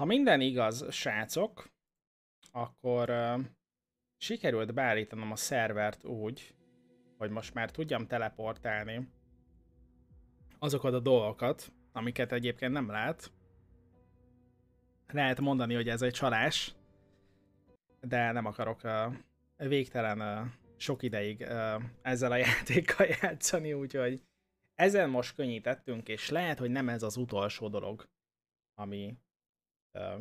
Ha minden igaz, srácok, akkor uh, sikerült beállítanom a szervert úgy, hogy most már tudjam teleportálni azokat a dolgokat, amiket egyébként nem lát. Lehet mondani, hogy ez egy csalás, de nem akarok uh, végtelen uh, sok ideig uh, ezzel a játékkal játszani, úgyhogy ezen most könnyítettünk, és lehet, hogy nem ez az utolsó dolog, ami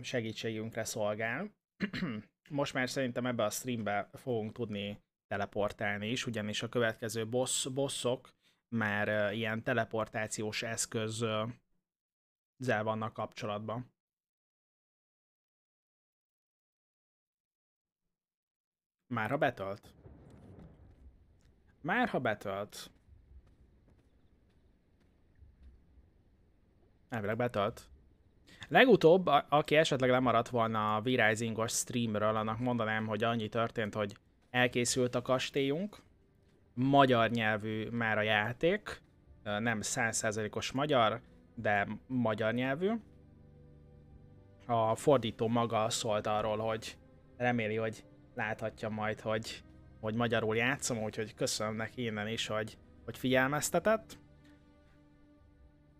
segítségünkre szolgál. most már szerintem ebbe a streambe fogunk tudni teleportálni is, ugyanis a következő boss, bosszok már ilyen teleportációs eszköz uh, zel vannak kapcsolatban. Már ha betölt? Már ha betölt. Elvileg betölt. Legutóbb, a- aki esetleg lemaradt volna a V-Rising-os streamről, annak mondanám, hogy annyi történt, hogy elkészült a kastélyunk, magyar nyelvű már a játék, nem 100%-os magyar, de magyar nyelvű. A fordító maga szólt arról, hogy reméli, hogy láthatja majd, hogy, hogy magyarul játszom, úgyhogy köszönöm neki innen is, hogy, hogy figyelmeztetett,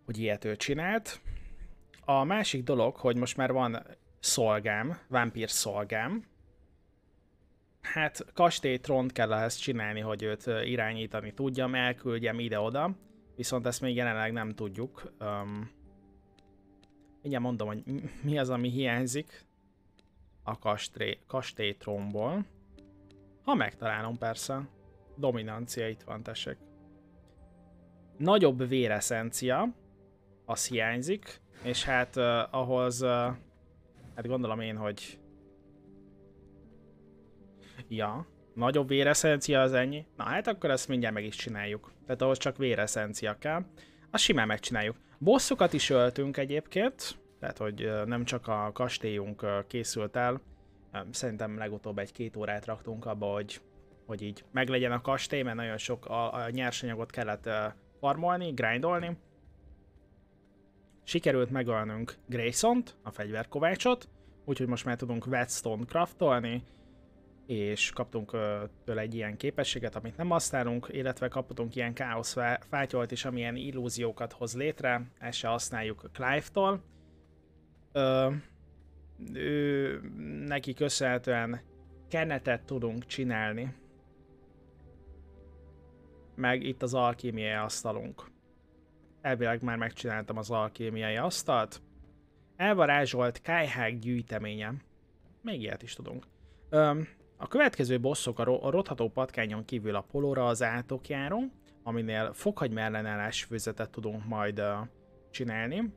hogy ilyet ő csinált. A másik dolog, hogy most már van szolgám, vámpír szolgám, hát kastélytront kell ehhez csinálni, hogy őt irányítani tudjam, elküldjem ide-oda, viszont ezt még jelenleg nem tudjuk. Um, mondom, hogy mi az, ami hiányzik a kastély. Ha megtalálom persze. Dominancia itt van, tessék. Nagyobb véreszencia, az hiányzik, és hát uh, ahhoz, uh, hát gondolom én, hogy ja, nagyobb véreszencia az ennyi. Na hát akkor ezt mindjárt meg is csináljuk. Tehát ahhoz csak véreszencia kell. Azt simán megcsináljuk. Bosszokat is öltünk egyébként, tehát hogy nem csak a kastélyunk készült el, szerintem legutóbb egy-két órát raktunk abba, hogy, hogy így meglegyen a kastély, mert nagyon sok a, a nyersanyagot kellett farmolni, grindolni. Sikerült megölnünk Grayson-t, a fegyverkovácsot, úgyhogy most már tudunk whetstone craftolni, és kaptunk tőle egy ilyen képességet, amit nem használunk, illetve kaptunk ilyen káosz fátyolt is, amilyen illúziókat hoz létre, ezt se használjuk Clive-tól. Ő, neki köszönhetően kenetet tudunk csinálni. Meg itt az alkémiai asztalunk. Elvileg már megcsináltam az alkémiai asztalt. Elvarázsolt kájhák gyűjteménye. Még ilyet is tudunk. Öm, a következő bosszok a, ro- a rotható patkányon kívül a polóra az átokjáró, aminél fokhagyma ellenállás főzetet tudunk majd uh, csinálni.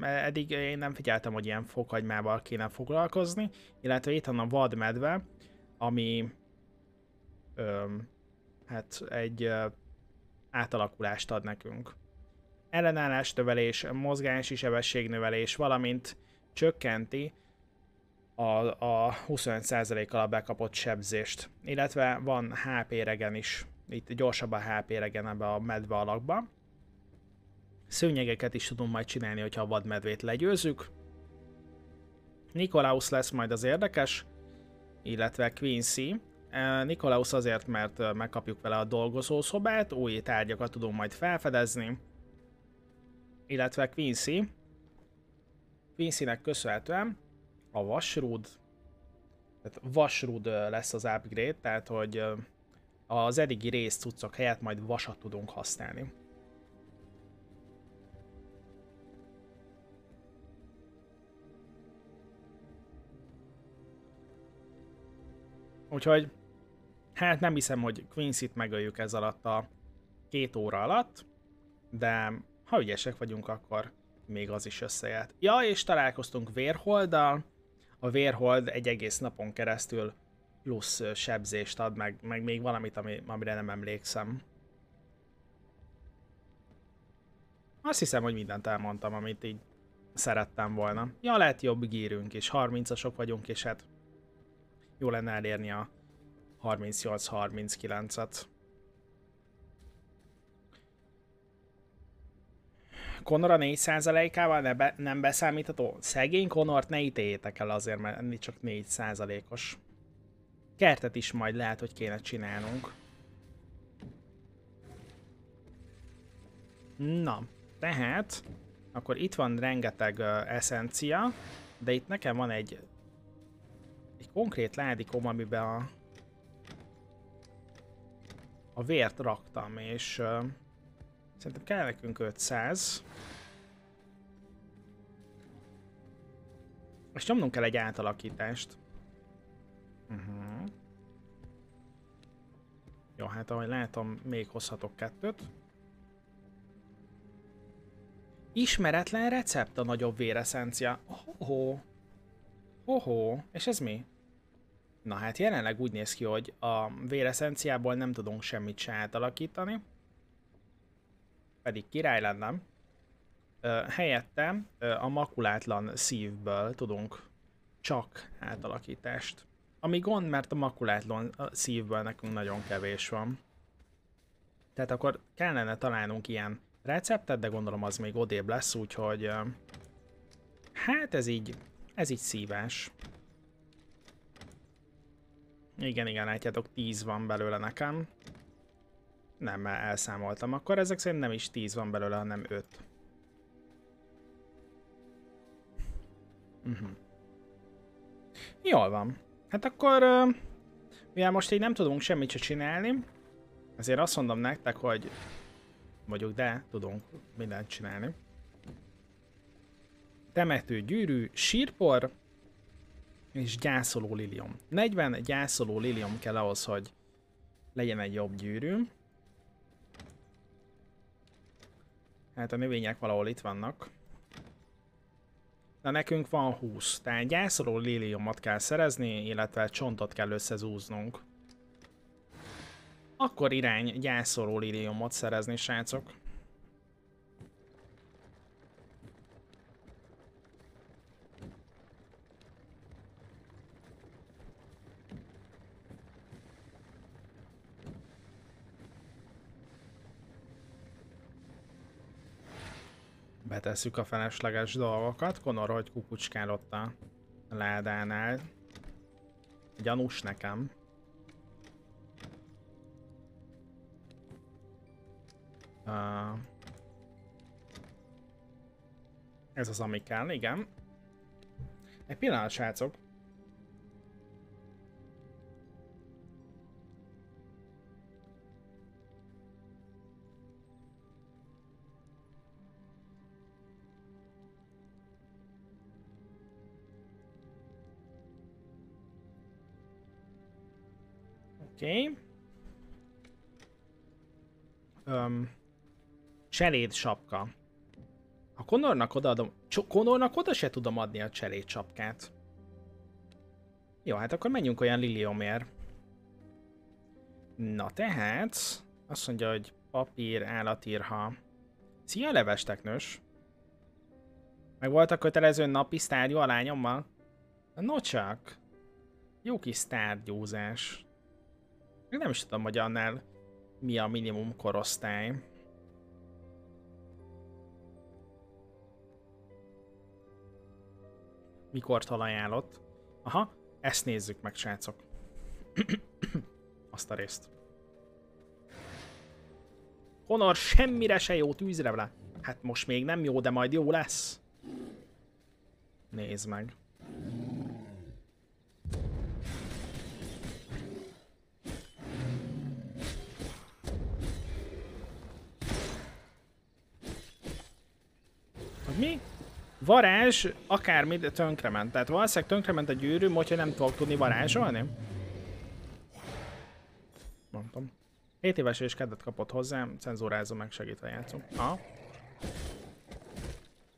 Eddig én nem figyeltem, hogy ilyen fokhagymával kéne foglalkozni, illetve itt van a vadmedve, ami öm, hát egy átalakulást ad nekünk. Ellenállás növelés, mozgási sebességnövelés, valamint csökkenti a, a 25%-kal a bekapott sebzést. Illetve van HP regen is, itt gyorsabb a HP regen ebbe a medve alakba. Szőnyegeket is tudunk majd csinálni, hogyha a vadmedvét legyőzzük. Nikolaus lesz majd az érdekes, illetve Quincy. Nikolaus azért, mert megkapjuk vele a dolgozószobát, új tárgyakat tudunk majd felfedezni. Illetve Quincy. Quincynek köszönhetően a vasrúd, tehát vasrúd lesz az upgrade, tehát hogy az eddigi részcuccok helyett majd vasat tudunk használni. Úgyhogy hát nem hiszem, hogy Quincy-t megöljük ez alatt a két óra alatt, de ha ügyesek vagyunk, akkor még az is összejárt. Ja, és találkoztunk Vérholddal. A Vérhold egy egész napon keresztül plusz sebzést ad, meg, meg még valamit, ami, amire nem emlékszem. Azt hiszem, hogy mindent elmondtam, amit így szerettem volna. Ja, lehet jobb gírünk is, 30-asok vagyunk, és hát jó lenne elérni a 38-39-et. Conor a 4%-ával ne be, nem beszámítható? Szegény Conort ne ítéljétek el azért, mert enni csak 4%-os. Kertet is majd lehet, hogy kéne csinálnunk. Na, tehát, akkor itt van rengeteg uh, eszencia, de itt nekem van egy, egy konkrét ládikom, amiben a, a vért raktam, és uh, szerintem kell nekünk 500. És nyomnunk kell egy átalakítást. Uh-huh. Jó, hát ahogy látom, még hozhatok kettőt. Ismeretlen recept a nagyobb véreszencia. Hoho. Hoho. És ez mi? Na hát jelenleg úgy néz ki, hogy a véreszenciából nem tudunk semmit se átalakítani. Pedig király lenne. helyette a makulátlan szívből tudunk csak átalakítást. Ami gond, mert a makulátlan szívből nekünk nagyon kevés van. Tehát akkor kellene találnunk ilyen receptet, de gondolom az még odébb lesz, úgyhogy... Hát ez így, ez így szívás. Igen, igen, látjátok, 10 van belőle nekem. Nem, elszámoltam. Akkor ezek szerint nem is 10 van belőle, hanem 5. Uh -huh. Jól van. Hát akkor, mivel most így nem tudunk semmit se csinálni, ezért azt mondom nektek, hogy vagyok, de tudunk mindent csinálni. Temető gyűrű, sírpor és gyászoló lilium. 40 gyászoló lilium kell ahhoz, hogy legyen egy jobb gyűrű. Hát a növények valahol itt vannak. Na nekünk van 20, tehát gyászoló liliumot kell szerezni, illetve csontot kell összezúznunk. Akkor irány gyászoló liliumot szerezni, srácok. Betesszük a felesleges dolgokat. Konor, hogy kukucskál ott a ládánál. Gyanús nekem. Uh, ez az, ami kell, igen. Egy pillanat, srácok. Oké. Okay. Um, Cseléd sapka. A Konornak odaadom... Konornak oda se tudom adni a cseléd sapkát. Jó, hát akkor menjünk olyan Liliomért. Na tehát... Azt mondja, hogy papír, állatírha. Szia, leves teknős! Meg volt a kötelező napi sztárgyú a lányommal? No csak. Jó kis sztárgyúzás. Nem is tudom, hogy annál mi a minimum korosztály. Mikor ajánlott. Aha, ezt nézzük meg, srácok. Azt a részt. Honor semmire se jó tűzre vele. Hát most még nem jó, de majd jó lesz. Nézd meg. Mi? Varázs akármit tönkrement. Tehát valószínűleg tönkrement a gyűrű, hogyha nem tudok tudni varázsolni? Mondtam. 7 éves és kedvet kapott hozzám, cenzúrázom meg, segítve játszom. Ha?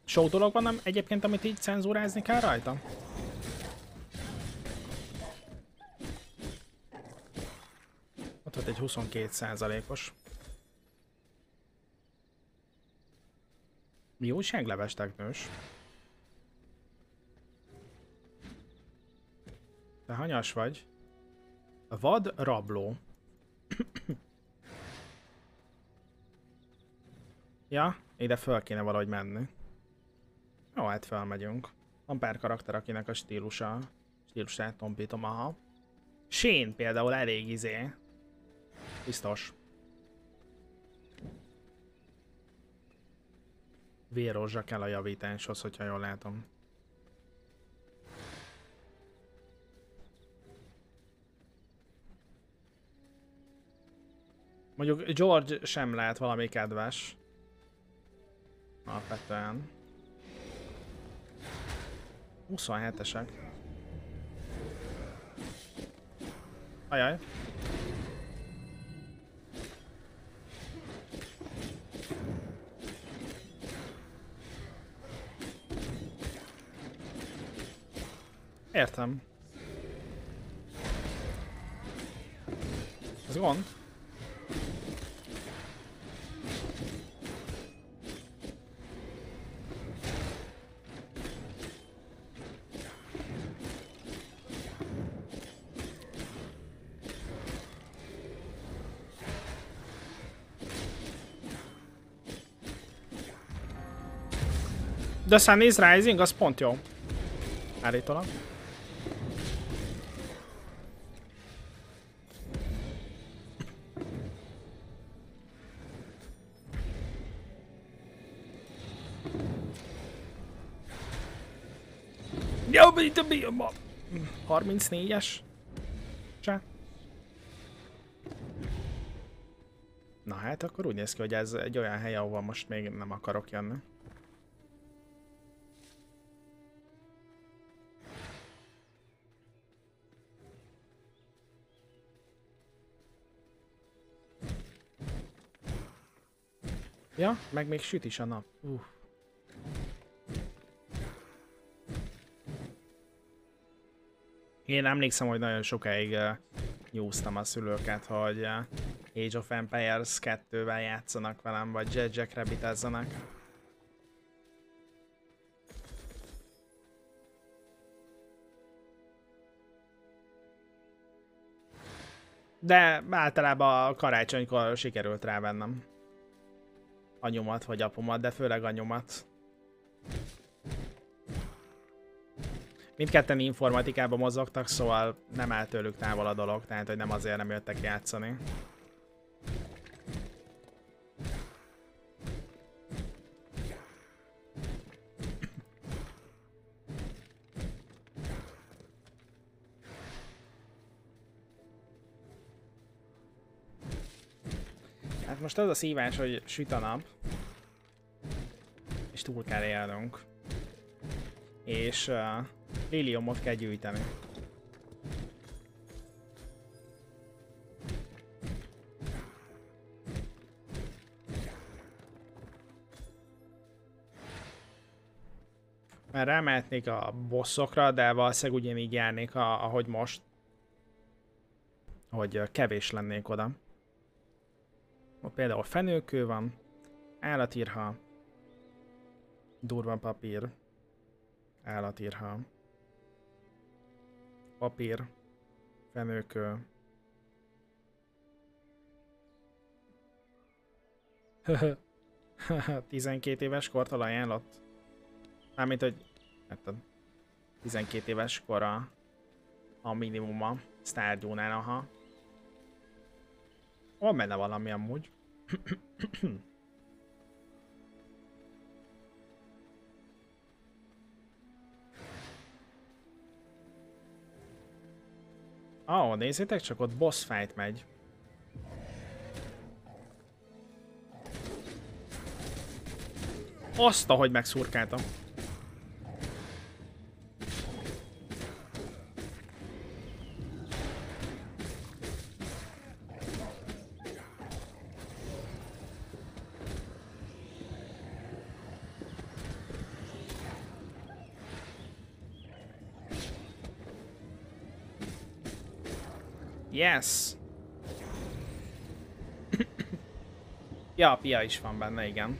Sok dolog van nem, egyébként, amit így cenzúrázni kell rajta? Ott volt egy 22 százalékos. Mi újság leves teknős? Te hanyas vagy? Vad rabló. ja, Ide föl kéne valahogy menni. Jó, hát felmegyünk. Van pár karakter, akinek a stílusa, stílusát tompítom, aha. Shane például elég izé. Biztos. Vérrózsa kell a javításhoz, hogyha jól látom. Mondjuk George sem lehet valami kedves. Alapvetően. 27-esek. Ajaj. Értem. Ez gond? The Sun is Rising, az pont jó. Állítólag. Jó, mit a 34-es? Csá. Na hát akkor úgy néz ki, hogy ez egy olyan hely, ahova most még nem akarok jönni. Ja, meg még süt is a nap. Uh. Én emlékszem, hogy nagyon sokáig uh, nyúztam a szülőket, hogy uh, Age of Empires 2-vel játszanak velem, vagy Jet Jack Rabbitezzenek. De általában a karácsonykor sikerült rávennem anyomat vagy apumat, de főleg anyomat. Mindketten informatikában mozogtak, szóval nem áll tőlük távol a dolog, tehát hogy nem azért nem jöttek játszani. Hát most az a szívás, hogy süt a nap és túl kell élnünk. És uh, liliumot kell gyűjteni. Mert rámehetnék a bosszokra, de valószínűleg ugyanígy járnék, ahogy most. Hogy kevés lennék oda. Ott például fenőkő van, állatírha, Durva papír. Állatírha. Papír. Fenőkő. 12 éves kortól ajánlott? Mármint, hogy... Hát, 12 éves kor a, minimuma. Stardew-nál, aha. Van benne valami amúgy. Ó, oh, nézzétek csak, ott boss fight megy. Azt, ahogy megszurkáltam. Yes! ja, pia is van benne, igen.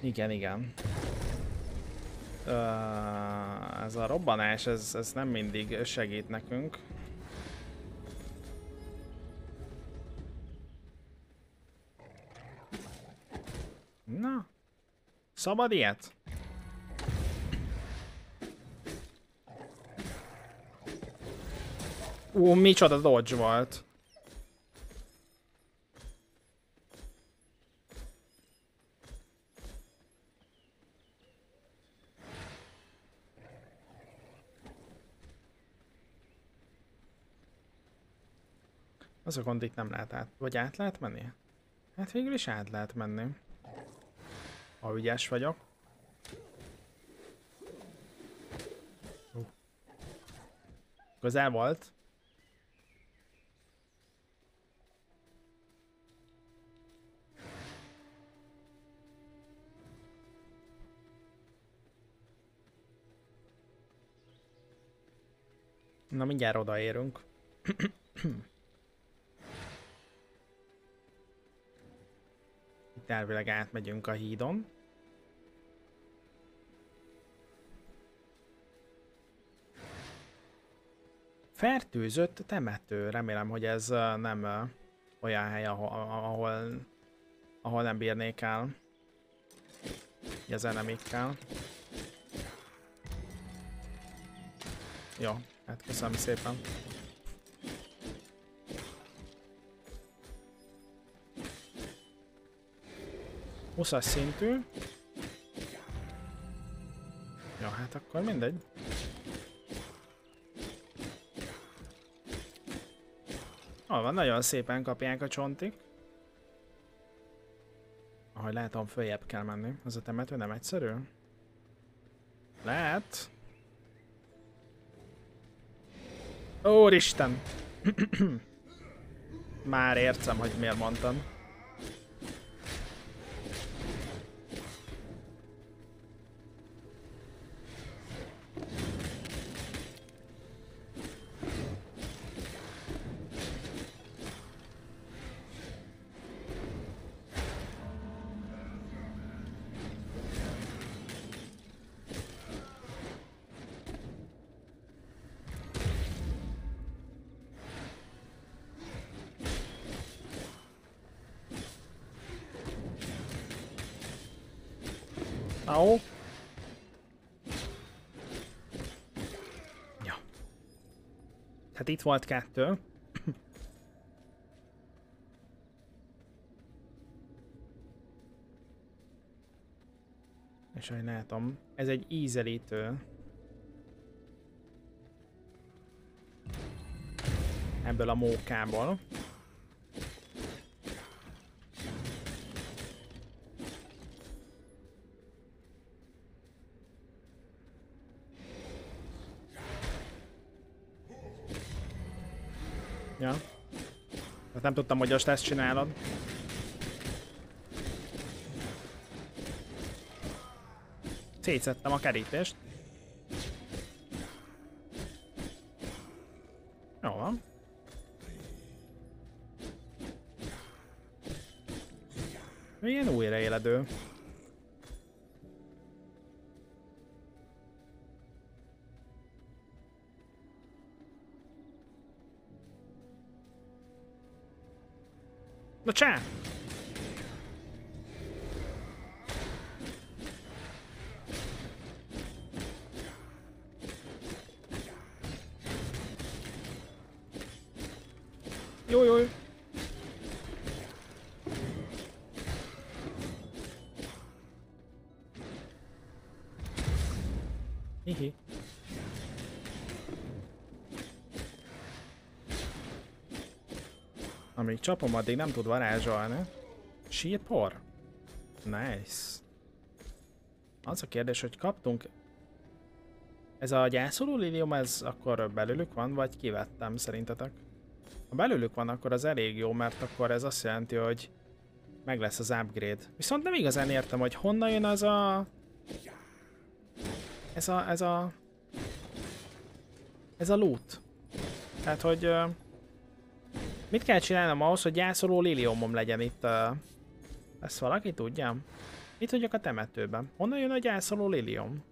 Igen, igen. Uh, ez a robbanás, ez, ez nem mindig segít nekünk. Na. Szabad ilyet? Ú, micsoda dodge volt. Az a gond itt nem lehet át, vagy át lehet menni? Hát végül is át lehet menni. Ha ügyes vagyok. Közel volt. Na mindjárt odaérünk. Itt elvileg átmegyünk a hídon. Fertőzött temető. Remélem, hogy ez nem olyan hely, ahol, ahol, nem bírnék el. Az enemikkel. Jó, hát köszönöm szépen. 20-as szintű. Ja, hát akkor mindegy. Ah, van, nagyon szépen kapják a csontik. Ahogy látom, följebb kell menni. Az a temető nem egyszerű? Lehet. Úristen! Már értem, hogy miért mondtam. Itt volt kettő. És ahogy látom, ez egy ízelítő. Ebből a mókából. Hát nem tudtam, hogy azt ezt csinálod. Szétszettem a kerítést. Amíg csapom, addig nem tud varázsolni. Sírpor? Nice. Az a kérdés, hogy kaptunk... Ez a gyászoló lilium, ez akkor belőlük van, vagy kivettem szerintetek? Ha belőlük van, akkor az elég jó, mert akkor ez azt jelenti, hogy meg lesz az upgrade. Viszont nem igazán értem, hogy honnan jön az a... Ez a... Ez a... Ez a loot. Tehát, hogy... Mit kell csinálnom ahhoz, hogy gyászoló liliumom legyen itt? Uh, ezt valaki tudja? Itt vagyok a temetőben. Honnan jön a gyászoló lilium?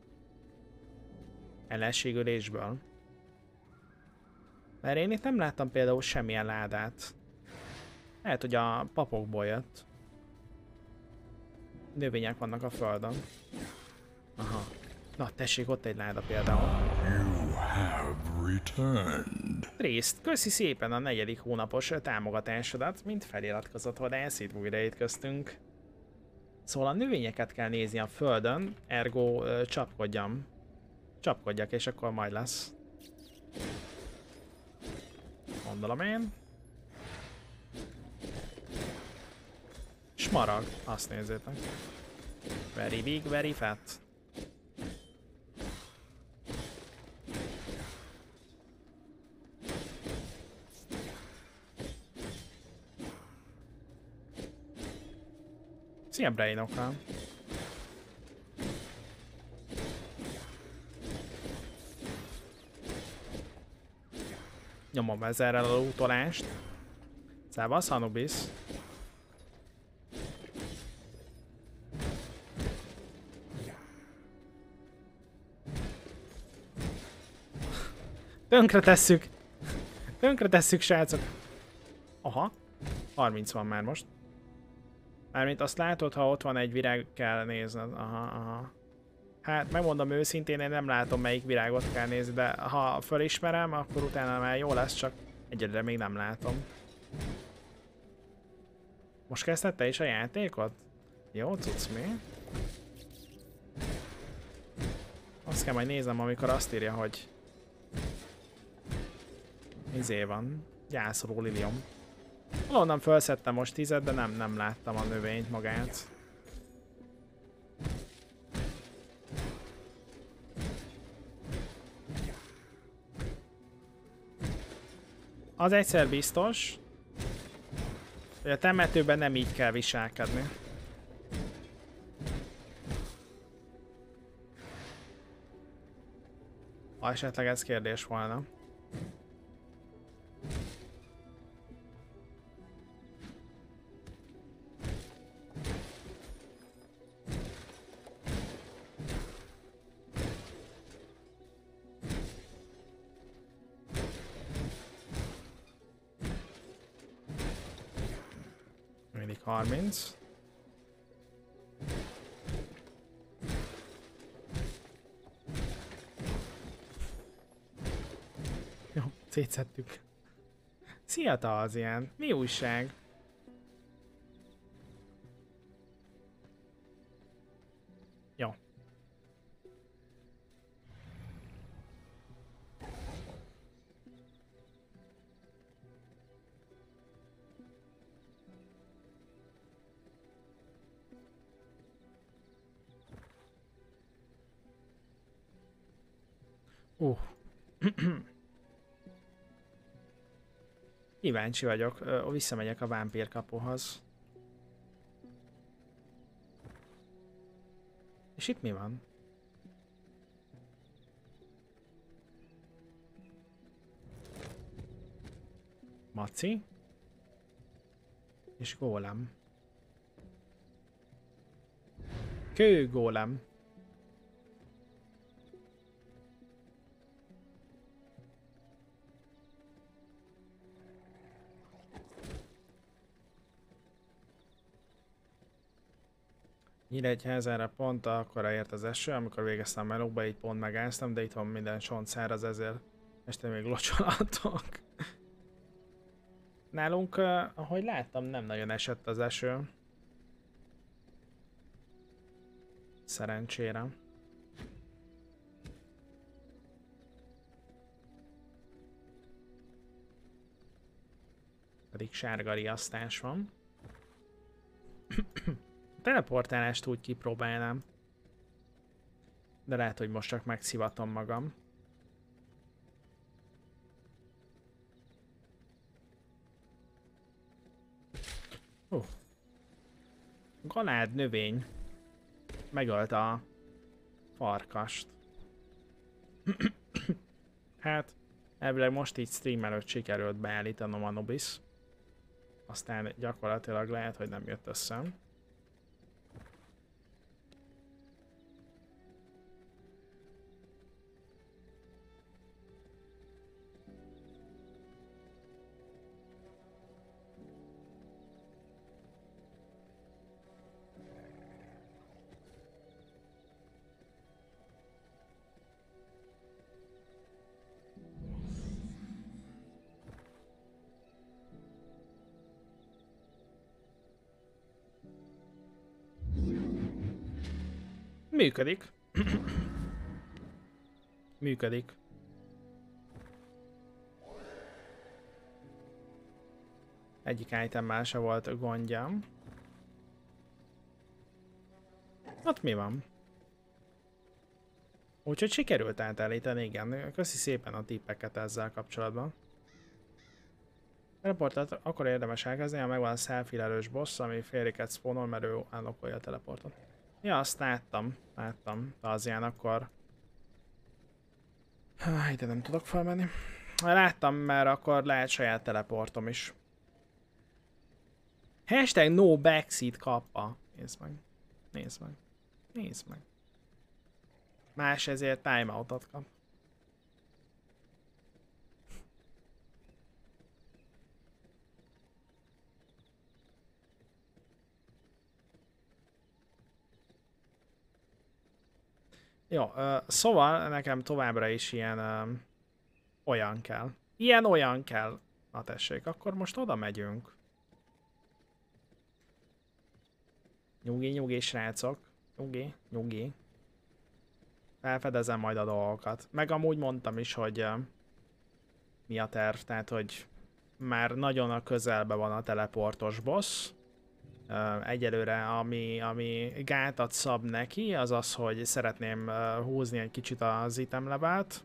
Ellenségülésből. Mert én itt nem láttam például semmilyen ládát. Lehet, hogy a papokból jött. növények vannak a földön. Aha. Na, tessék, ott egy láda például. Returned. Részt, köszi szépen a negyedik hónapos támogatásodat, mint feliratkozott vadász, itt újra étkeztünk. Szóval a növényeket kell nézni a földön, ergo ö, csapkodjam. Csapkodjak, és akkor majd lesz. Gondolom én. Smarag, azt nézzétek. Very big, very fat. Szia Brainoka. Nyomom ezerrel a lootolást. Szevasz, Anubis. Tönkre tesszük! Tönkre tesszük, srácok! Aha. 30 van már most. Mármint azt látod, ha ott van egy virág, kell nézned. Aha, aha. Hát megmondom őszintén, én nem látom melyik virágot kell nézni, de ha fölismerem, akkor utána már jó lesz, csak egyelőre még nem látom. Most kezdted is a játékot? Jó, tudsz mi? Azt kell majd néznem, amikor azt írja, hogy... Izé van. Gyászoló lilium. Valahonnan felszettem most tizet, de nem, nem láttam a növényt magát. Az egyszer biztos, hogy a temetőben nem így kell viselkedni. Ha esetleg ez kérdés volna. 30. Jó, szétszettük. Szia, Tazian! Mi újság? Uh. Kíváncsi vagyok. Ö, Visszamegyek a vámpír kapuhoz. És itt mi van? Maci. És gólem. Kő Nyíregyházára pont akkora ért az eső, amikor végeztem a melókba, így pont megáztam, de itt van minden sont száraz, ezért este még locsolatok. Nálunk, ahogy láttam, nem nagyon esett az eső. Szerencsére. Pedig sárga riasztás van. A teleportálást úgy kipróbálnám. De lehet, hogy most csak megszivatom magam. Uh. Galád növény megölte a farkast. hát, elvileg most így stream előtt sikerült beállítanom Anubis. Aztán gyakorlatilag lehet, hogy nem jött össze. Működik. Működik. Egyik itemmel se volt gondjam. Hát mi van? Úgyhogy sikerült átállítani, igen. Köszi szépen a tippeket ezzel kapcsolatban. Teleportot akkor érdemes elkezdeni, ha megvan a selfie boss, ami félriket spawnol, mert ő ellokolja a teleportot. Ja, azt láttam, láttam, de az ilyen akkor... Ide nem tudok felmenni. Láttam, mert akkor lehet saját teleportom is. Hashtag no backseat kappa. Nézd meg. Nézd meg. Nézd meg. Más ezért timeoutot kap. Jó, szóval nekem továbbra is ilyen olyan kell. Ilyen olyan kell. Na tessék, akkor most oda megyünk. Nyugi, nyugi, srácok. Nyugi, nyugi. Felfedezem majd a dolgokat. Meg amúgy mondtam is, hogy mi a terv, tehát hogy már nagyon a közelbe van a teleportos boss. Egyelőre, ami, ami gátat szab neki, az az, hogy szeretném húzni egy kicsit az itemlevát.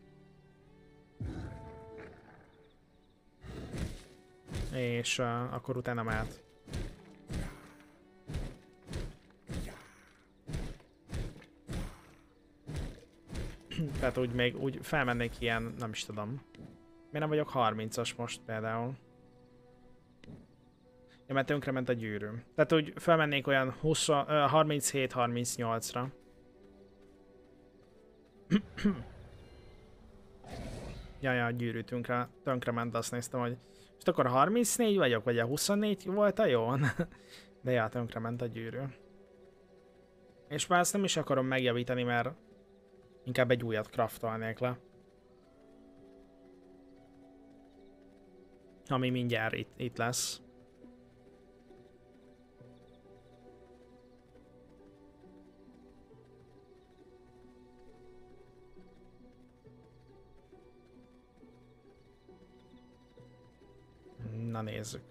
És akkor utána mehet. Tehát úgy még úgy felmennék ilyen, nem is tudom. Miért nem vagyok 30-as most például? Ja, mert tönkrement a gyűrűm. Tehát úgy felmennék olyan 37-38-ra. ja, ja, a gyűrű tönkre, tönkrement, azt néztem, hogy most akkor 34 vagyok, vagy a 24 volt a jó? De ja, tönkrement a gyűrű. És már ezt nem is akarom megjavítani, mert Inkább egy újat craftolnék le. Ami mindjárt itt, itt lesz. Na nézzük.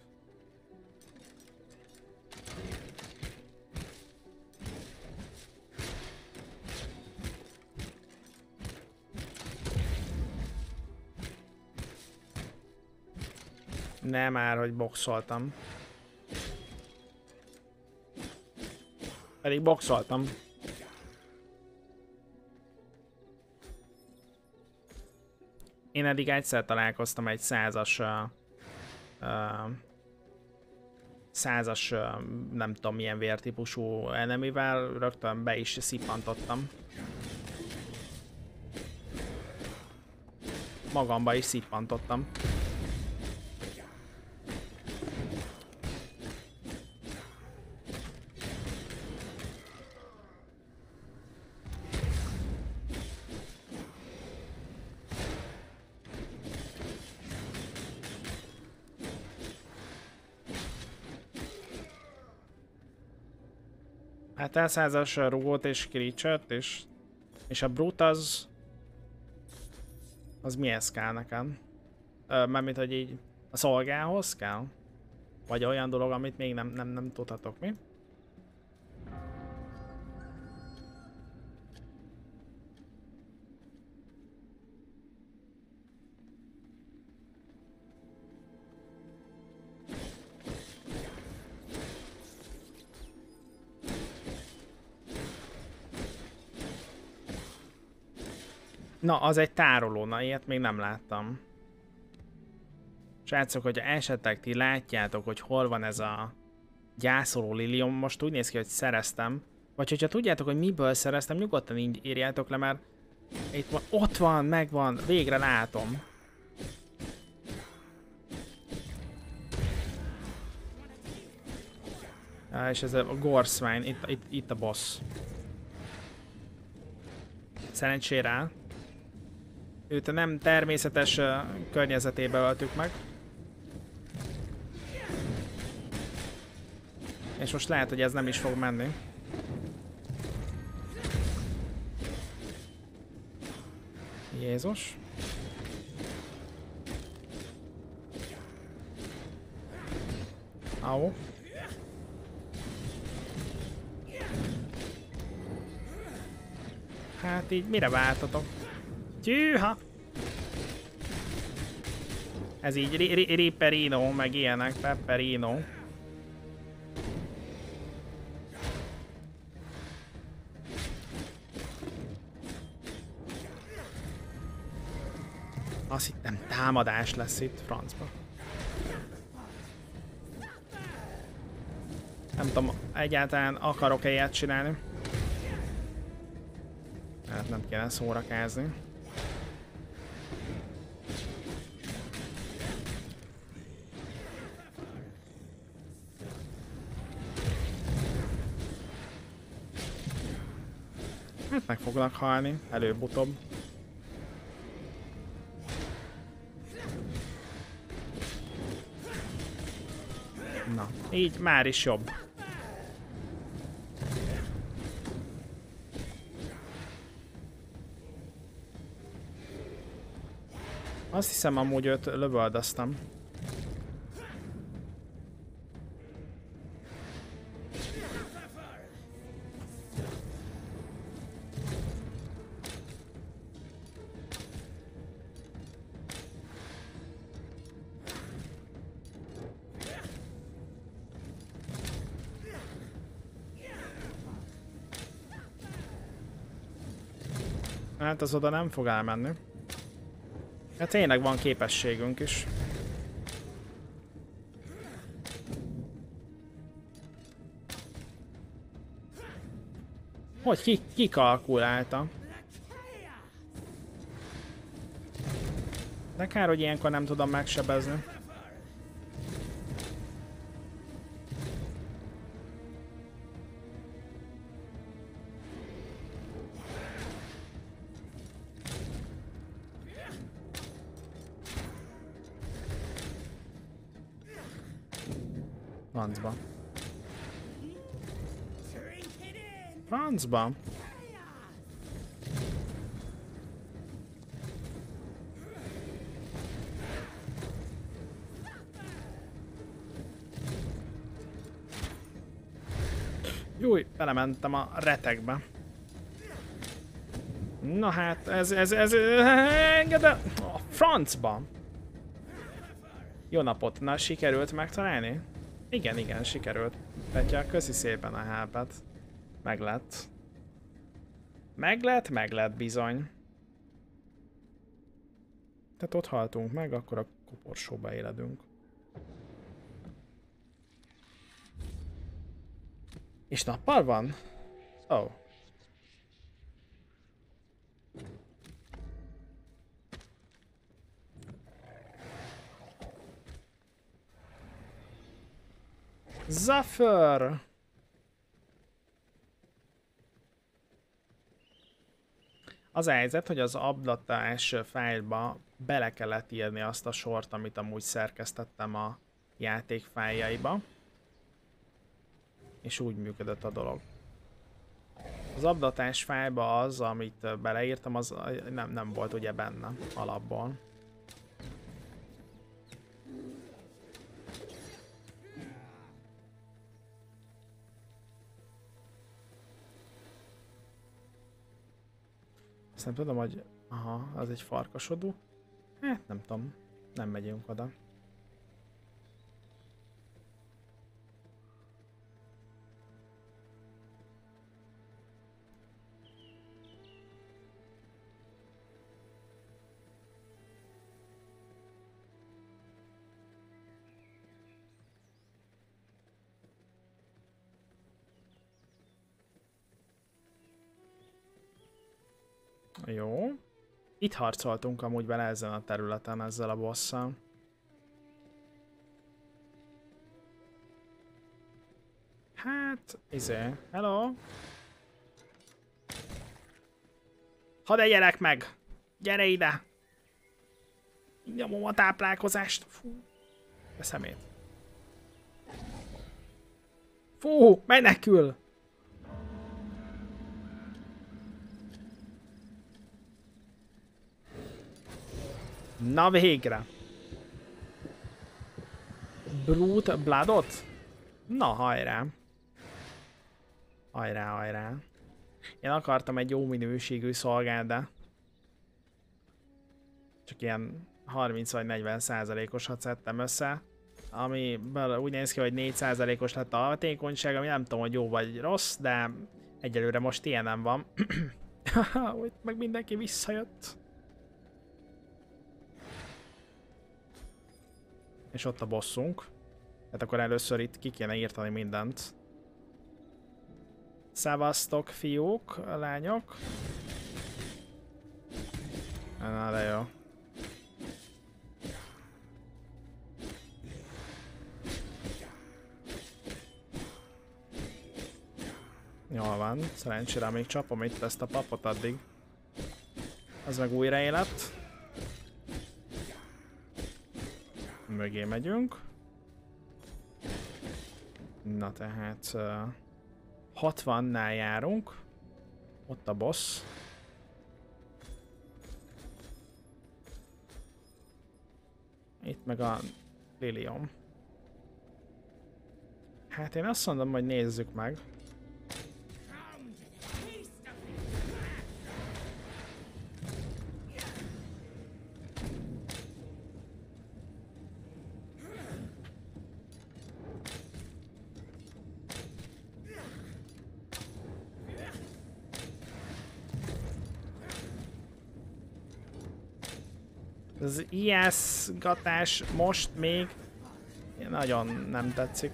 Nem már, hogy boxoltam. Pedig boxoltam. Én eddig egyszer találkoztam egy százas százas, nem tudom milyen vértípusú enemivel, rögtön be is szippantottam. Magamba is szippantottam. Elszázas rugót és creature és, és a brut az... Az mihez kell nekem? Mármint, hogy így a szolgához kell? Vagy olyan dolog, amit még nem, nem, nem tudhatok mi? Na, az egy tároló, na ilyet még nem láttam. Srácok, hogy esetleg ti látjátok, hogy hol van ez a gyászoló lilium, most úgy néz ki, hogy szereztem. Vagy hogyha tudjátok, hogy miből szereztem, nyugodtan így írjátok le, mert itt van, ott van, megvan, végre látom. Ja, és ez a Gorswine, itt, itt, itt a boss. Szerencsére Őt nem természetes környezetébe öltük meg. És most lehet, hogy ez nem is fog menni. Jézus. Au. Hát így mire váltatok? Tyűha! Ez így ri ri Riperino, meg ilyenek, Pepperino. Azt hittem támadás lesz itt, francba. Nem tudom, egyáltalán akarok-e ilyet csinálni. Hát nem kéne szórakázni. Fognak halni, előbb-utóbb. Na, így már is jobb. Azt hiszem amúgy őt lövöldöztem. Hát az oda nem fog elmenni. Hát tényleg van képességünk is. Hogy ki, ki kalkulálta? De kár, hogy ilyenkor nem tudom megsebezni. Francba. Júj, belementem a retekbe. Na hát, ez, ez, ez, enged a francba. Jó napot, na sikerült megtalálni? Igen, igen, sikerült. Petya, köszi szépen a hápát. Meglett. Meglett, meglett bizony. Tehát ott haltunk meg, akkor a koporsóba éledünk. És nappal van? Ó. Oh. Zaffer! Az a helyzet, hogy az abdatás fájlba bele kellett írni azt a sort, amit amúgy szerkesztettem a játék fájljaiba. És úgy működött a dolog. Az abdatás fájlba az, amit beleírtam, az nem, nem volt ugye benne alapból. Nem tudom, hogy... Aha, az egy farkasodó. Hát nem tudom. Nem megyünk oda. Itt harcoltunk amúgy vele ezen a területen, ezzel a bosszal. Hát, izé, hello. Hadd egyelek meg! Gyere ide! Nyomom a táplálkozást. Fú, de szemét. Fú, menekül! Na végre! Brute Bloodot? Na hajrá! Hajrá, hajrá! Én akartam egy jó minőségű szolgát, de csak ilyen 30 vagy 40 százalékosat szedtem össze, ami úgy néz ki, hogy 4 százalékos lett a hatékonyság, ami nem tudom, hogy jó vagy rossz, de egyelőre most ilyen nem van. Haha, meg mindenki visszajött. És ott a bosszunk. Hát akkor először itt ki kéne írtani mindent. Szevasztok, fiúk, lányok. Na, de jó. Jól van, szerencsére még csapom itt ezt a papot addig. Az meg újra Mögé megyünk. Na tehát... Uh, 60-nál járunk. Ott a boss. Itt meg a Lilium. Hát én azt mondom, hogy nézzük meg. Az ijászgatás most még nagyon nem tetszik.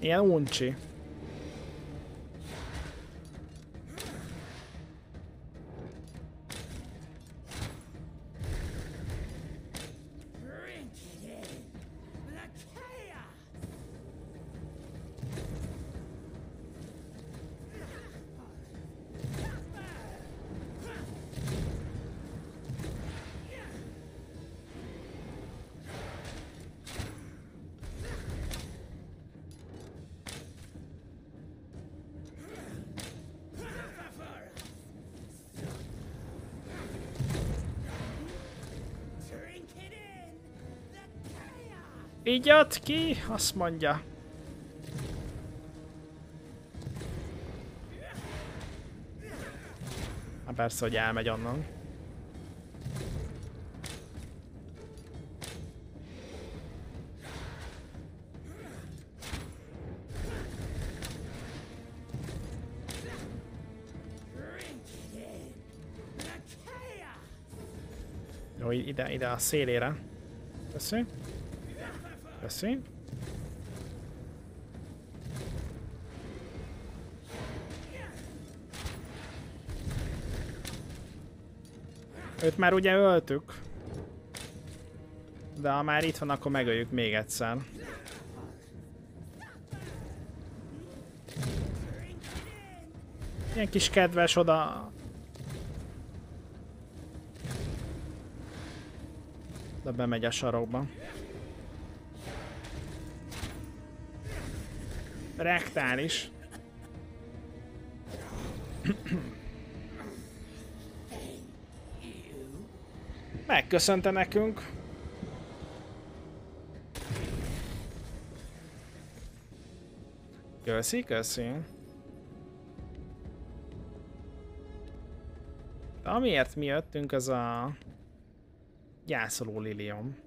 Ilyen uncsi. Így jött ki, azt mondja. Hát persze, hogy elmegy onnan. Jó, ide, ide a szélére. Köszönjük. Köszi. Őt már ugye öltük. De ha már itt van, akkor megöljük még egyszer. Ilyen kis kedves oda... De bemegy a sarokba. Rektális. Megköszönte nekünk. Köszi, köszi. De amiért mi jöttünk, az a gyászoló lilium.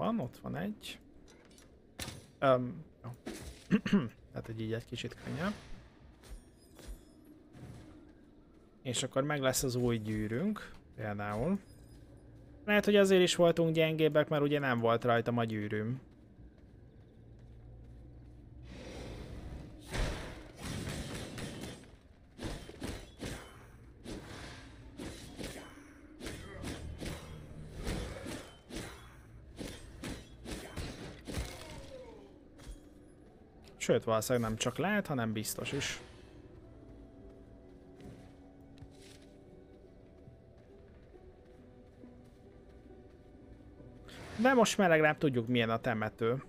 Valójában ott van egy. Um, jó. Tehát egy így egy kicsit könnyebb. És akkor meg lesz az új gyűrünk, például. Lehet, hogy azért is voltunk gyengébbek, mert ugye nem volt rajtam a gyűrűm. Sőt, valószínűleg nem csak lehet, hanem biztos is. De most már legalább tudjuk milyen a temető.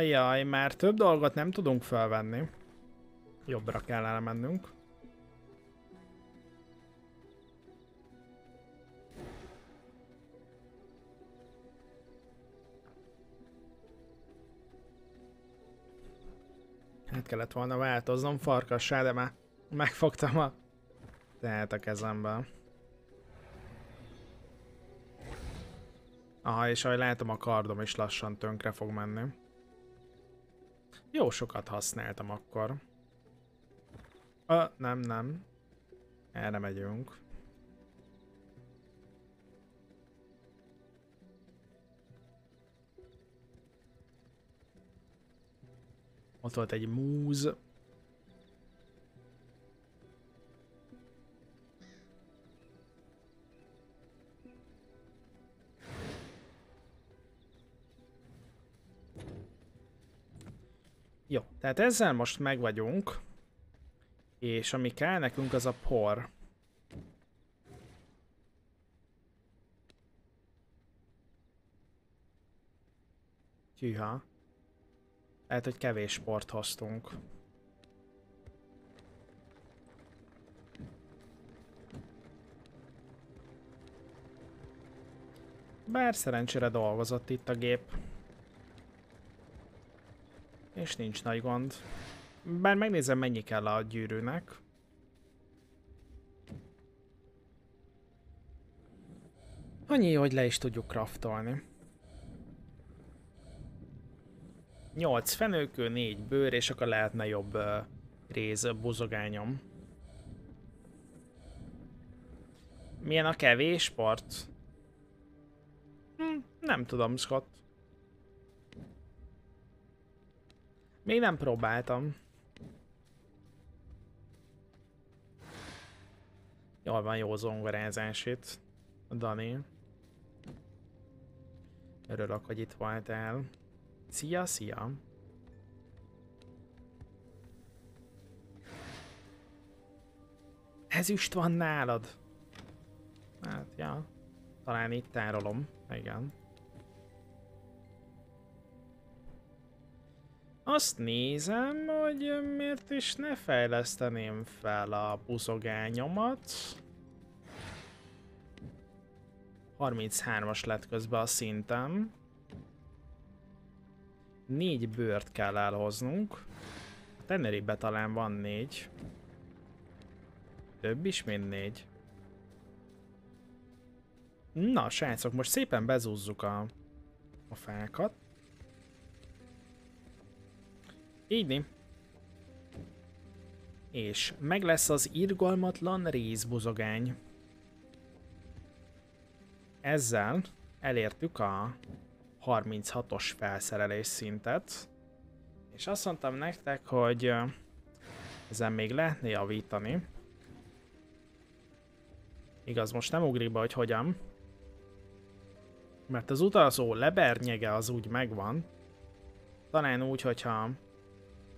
Ajjaj, már több dolgot nem tudunk felvenni. Jobbra kell elmennünk. Hát kellett volna változnom farkassá, de már megfogtam a tehet a kezembe. Aha, és ahogy látom a kardom is lassan tönkre fog menni. Jó sokat használtam akkor. Ö, nem, nem. Erre megyünk. Ott volt egy múz. Jó, tehát ezzel most meg vagyunk. És ami kell nekünk az a por. Hűha. Lehet, hogy kevés sport hoztunk. Bár szerencsére dolgozott itt a gép. És nincs nagy gond. Bár megnézem mennyi kell a gyűrűnek. Annyi, hogy le is tudjuk craftolni. 8 fenőkő, 4 bőr, és akkor lehetne jobb uh, réz buzogányom. Milyen a kevés sport? Hm, nem tudom, Scott. Még nem próbáltam. Jól van, jó zongorázás itt. Dani. Örülök, hogy itt voltál. Szia, szia! Ezüst van nálad? Hát, ja. Talán itt tárolom. Igen. Azt nézem, hogy miért is ne fejleszteném fel a buzogányomat. 33-as lett közben a szintem. Négy bőrt kell elhoznunk. A Tenerife talán van négy. Több is, mint négy. Na, srácok, most szépen bezúzzuk a, a fákat. Így És meg lesz az irgalmatlan részbuzogány. Ezzel elértük a 36-os felszerelés szintet. És azt mondtam nektek, hogy ezen még lehetne javítani. Igaz, most nem ugrik be, hogy hogyan. Mert az utazó lebernyege az úgy megvan. Talán úgy, hogyha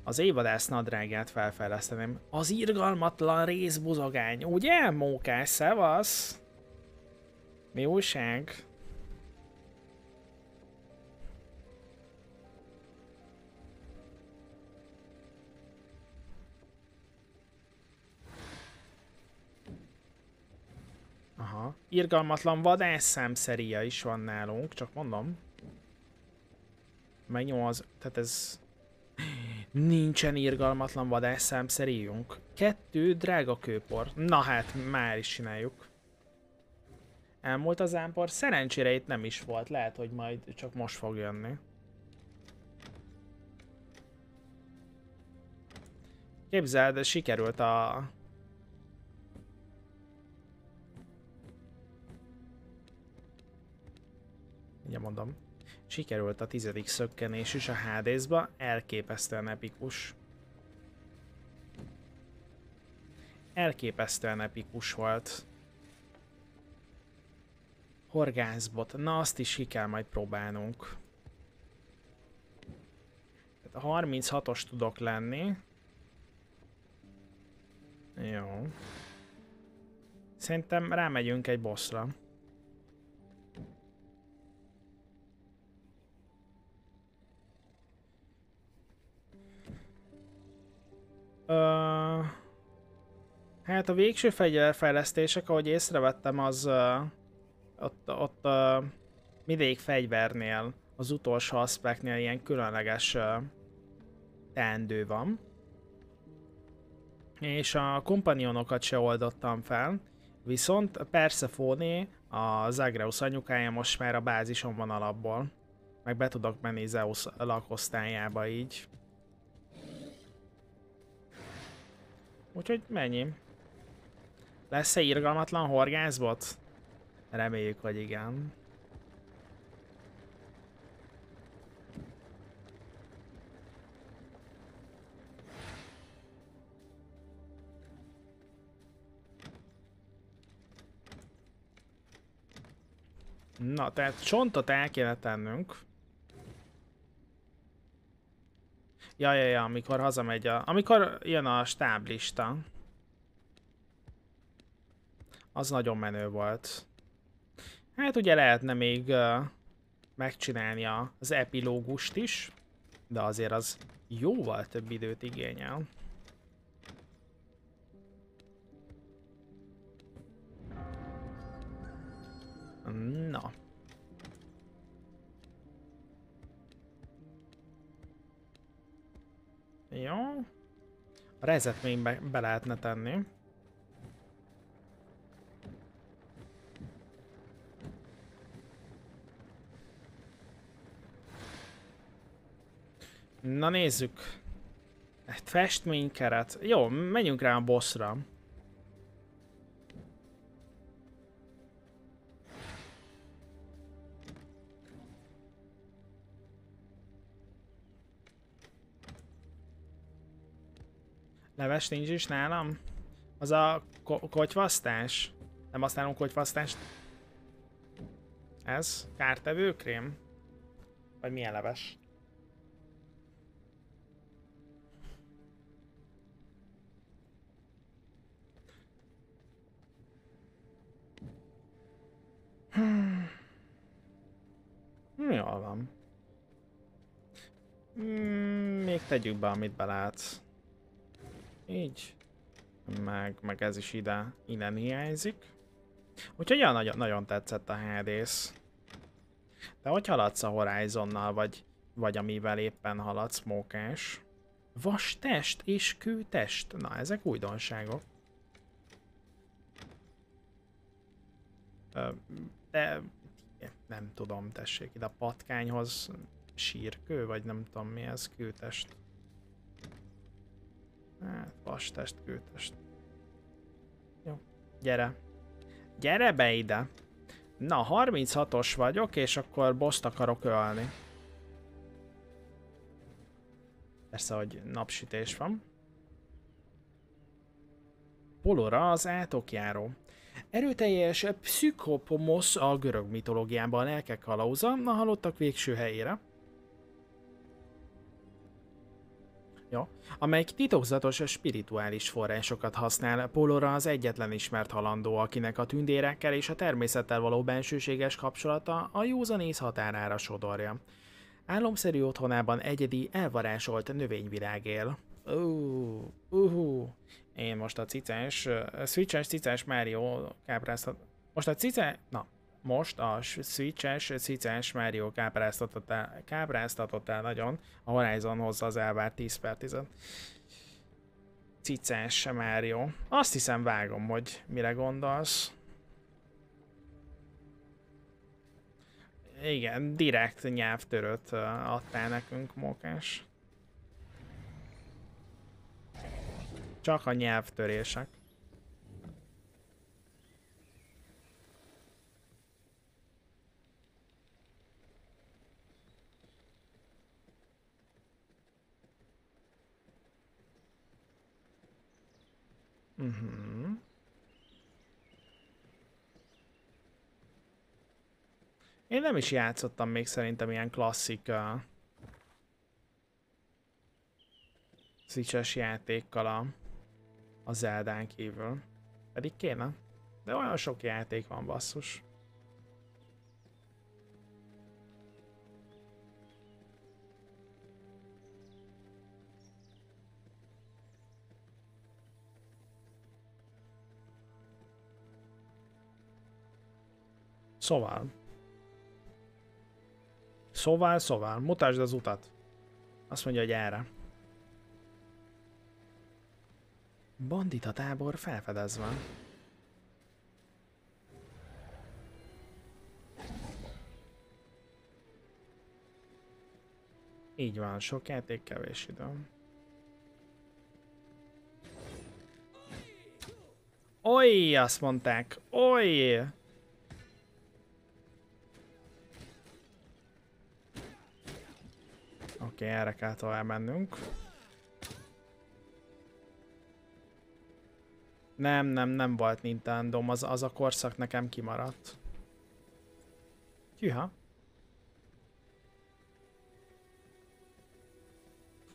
az évadász nadrágát felfejleszteném. Az irgalmatlan részbuzogány, ugye, mókás, szevasz? Mi újság? Aha. Irgalmatlan vadász számszeria is van nálunk, csak mondom. Megnyom az... Tehát ez... Nincsen irgalmatlan vadász számszeríjunk. Kettő drága kőpor. Na hát, már is csináljuk. Elmúlt az ámpor. Szerencsére itt nem is volt. Lehet, hogy majd csak most fog jönni. Képzeld, sikerült a Ugye mondom. Sikerült a tizedik szökkenés is a Hades-ba, elképesztően epikus. Elképesztően epikus volt. Horgászbot, na azt is ki kell majd próbálnunk. Tehát 36-os tudok lenni. Jó. Szerintem rámegyünk egy bossra. Hát a végső fegyverfejlesztések, ahogy észrevettem, az uh, ott, ott uh, mindegyik fegyvernél, az utolsó aspektnél ilyen különleges uh, teendő van. És a kompanionokat se oldottam fel, viszont Persephone, a Zagreus anyukája most már a bázison van alapból. Meg be tudok menni Zeus lakosztályába így. Úgyhogy mennyi. Lesz-e irgalmatlan horgászbot? Reméljük, hogy igen. Na, tehát csontot el kéne tennünk. Ja, ja, ja, amikor hazamegy a... Amikor jön a stáblista. Az nagyon menő volt. Hát ugye lehetne még uh, megcsinálni az epilógust is, de azért az jóval több időt igényel. A rezet még be, be lehetne tenni. Na nézzük. Egy festménykeret. Jó, menjünk rá a bossra. Leves nincs is nálam? Az a ko kotyvasztás? Nem használunk kotyvasztást? Ez? Kártevő krém? Vagy milyen leves? Hmm. Jól van. Hmm, még tegyük be, amit belátsz. Így. Meg, meg ez is ide, innen hiányzik. Úgyhogy ja, nagyon, nagyon tetszett a Hades. De hogy haladsz a Horizonnal, vagy, vagy amivel éppen haladsz, mókás? Vas test és kőtest. Na, ezek újdonságok. De nem tudom, tessék ide a patkányhoz sírkő, vagy nem tudom mi ez, kőtest. Hát, vastest, kőtest. Jó, gyere. Gyere be ide. Na, 36-os vagyok, és akkor boszt akarok ölni. Persze, hogy napsütés van. Polora az átokjáró. Erőteljes Psychopomosz a görög mitológiában a lelkek kalauza, a halottak végső helyére. Ja, amelyik titokzatos spirituális forrásokat használ. Polora az egyetlen ismert halandó, akinek a tündérekkel és a természettel való bensőséges kapcsolata a józanész határára sodorja. Álomszerű otthonában egyedi, elvarásolt növényvilág él. Uh, uh, én most a cicás, uh, switches cicás Mario kápráztat... Most a cicás... Na, most a switches cicás Mario kápráztatott el, kápráztatott el nagyon. A Horizon hozza az elvárt 10 per 10 Cicás Mario. Azt hiszem vágom, hogy mire gondolsz. Igen, direkt nyelvtöröt adtál nekünk, mókás. Csak a nyelvtörések. Mhm. Én nem is játszottam még szerintem ilyen klasszik uh, switches játékkal a, a Zeldán kívül. Pedig kéne. De olyan sok játék van basszus. Szóval. Szóval, szóval. Mutasd az utat. Azt mondja, hogy erre. Bandita tábor felfedezve. Így van, sok játék, kevés idő. Oly, azt mondták. Oly! Okay, erre kell tovább mennünk. Nem, nem, nem volt nintendo az, az a korszak nekem kimaradt. Hűha.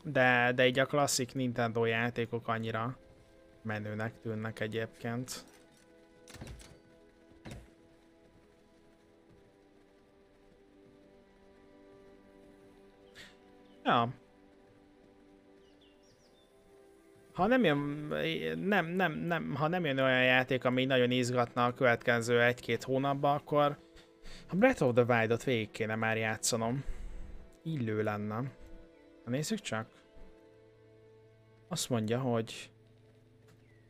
De, de így a klasszik Nintendo játékok annyira menőnek tűnnek egyébként. Ja. Ha nem jön, nem, nem, nem, ha nem jön olyan játék, ami nagyon izgatna a következő egy-két hónapban, akkor a Breath of the Wild-ot végig kéne már játszanom. Illő lenne. Na nézzük csak. Azt mondja, hogy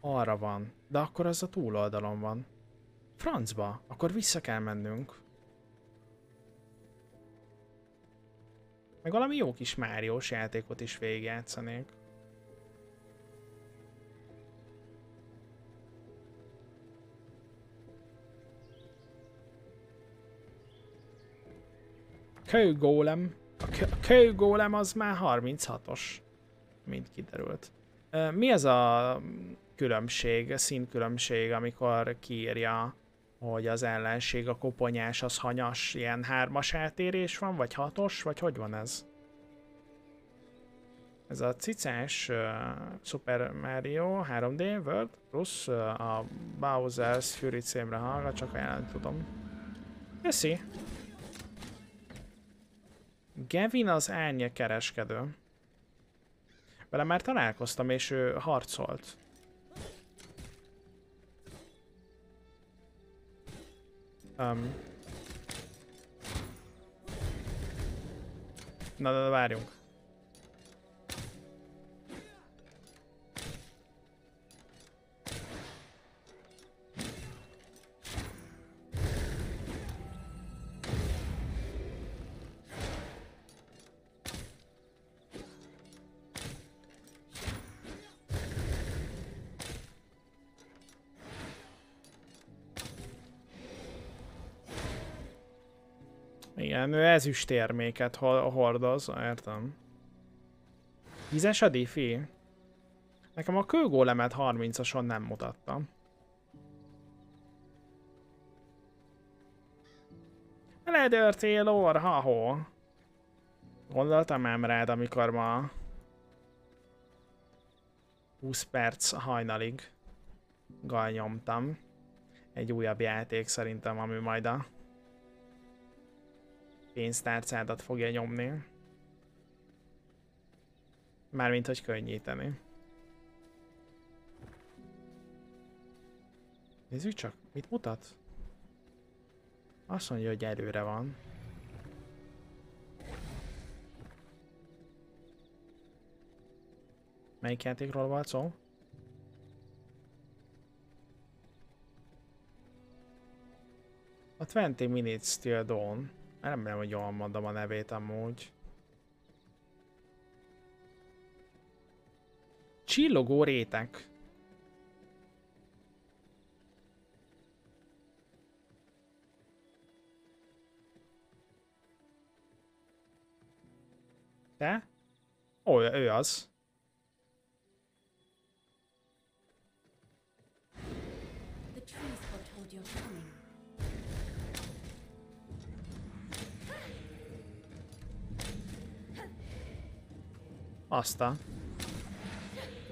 arra van, de akkor az a túloldalon van. Francba, akkor vissza kell mennünk. Meg valami jó kis Máriós játékot is végigjátszanék. Kőgólem. A kőgólem az már 36-os. Mint kiderült. Mi ez a különbség, a színkülönbség, amikor kiírja, hogy az ellenség, a koponyás, az hanyas, ilyen hármas eltérés van, vagy hatos, vagy hogy van ez? Ez a cicás uh, Super Mario 3D World plusz uh, a Bowser's Fury címre hallgat, csak ajánlani tudom. Köszi! Gavin az árnyék kereskedő. Vele már találkoztam, és ő harcolt. Um. Na, várjunk. Igen, ő ezüstérméket hordoz, értem. Tízes a diffi? Nekem a kőgólemet 30-ason nem mutatta. Ledörtél orr, ha-ho. Gondoltam ám rád, amikor ma 20 perc hajnalig galnyomtam. Egy újabb játék szerintem, ami majd a pénztárcádat fogja nyomni. Mármint, hogy könnyíteni. Nézzük csak, mit mutat? Azt mondja, hogy előre van. Melyik játékról volt szó? A 20 Minutes Till Dawn. Remélem, hogy jól mondom a nevét amúgy. Csillogó rétek. Te? Ó, ő az. Azt a...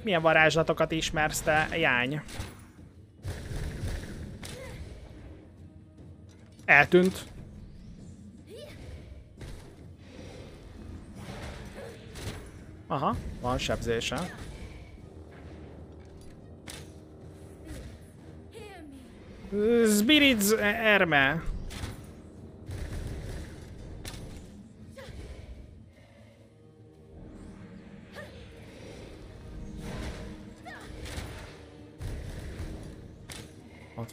Milyen varázslatokat ismersz te, jány? Eltűnt. Aha, van sebzése. Spirits Erme.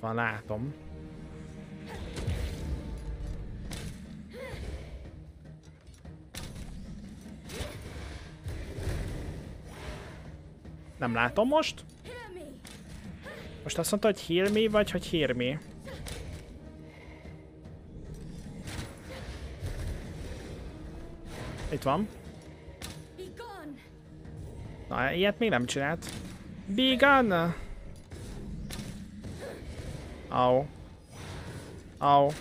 Van, látom. Nem látom most. Most azt mondta, hogy heal me, vagy hogy hear me? Itt van. Na, ilyet még nem csinált. Be gone! Au. Au.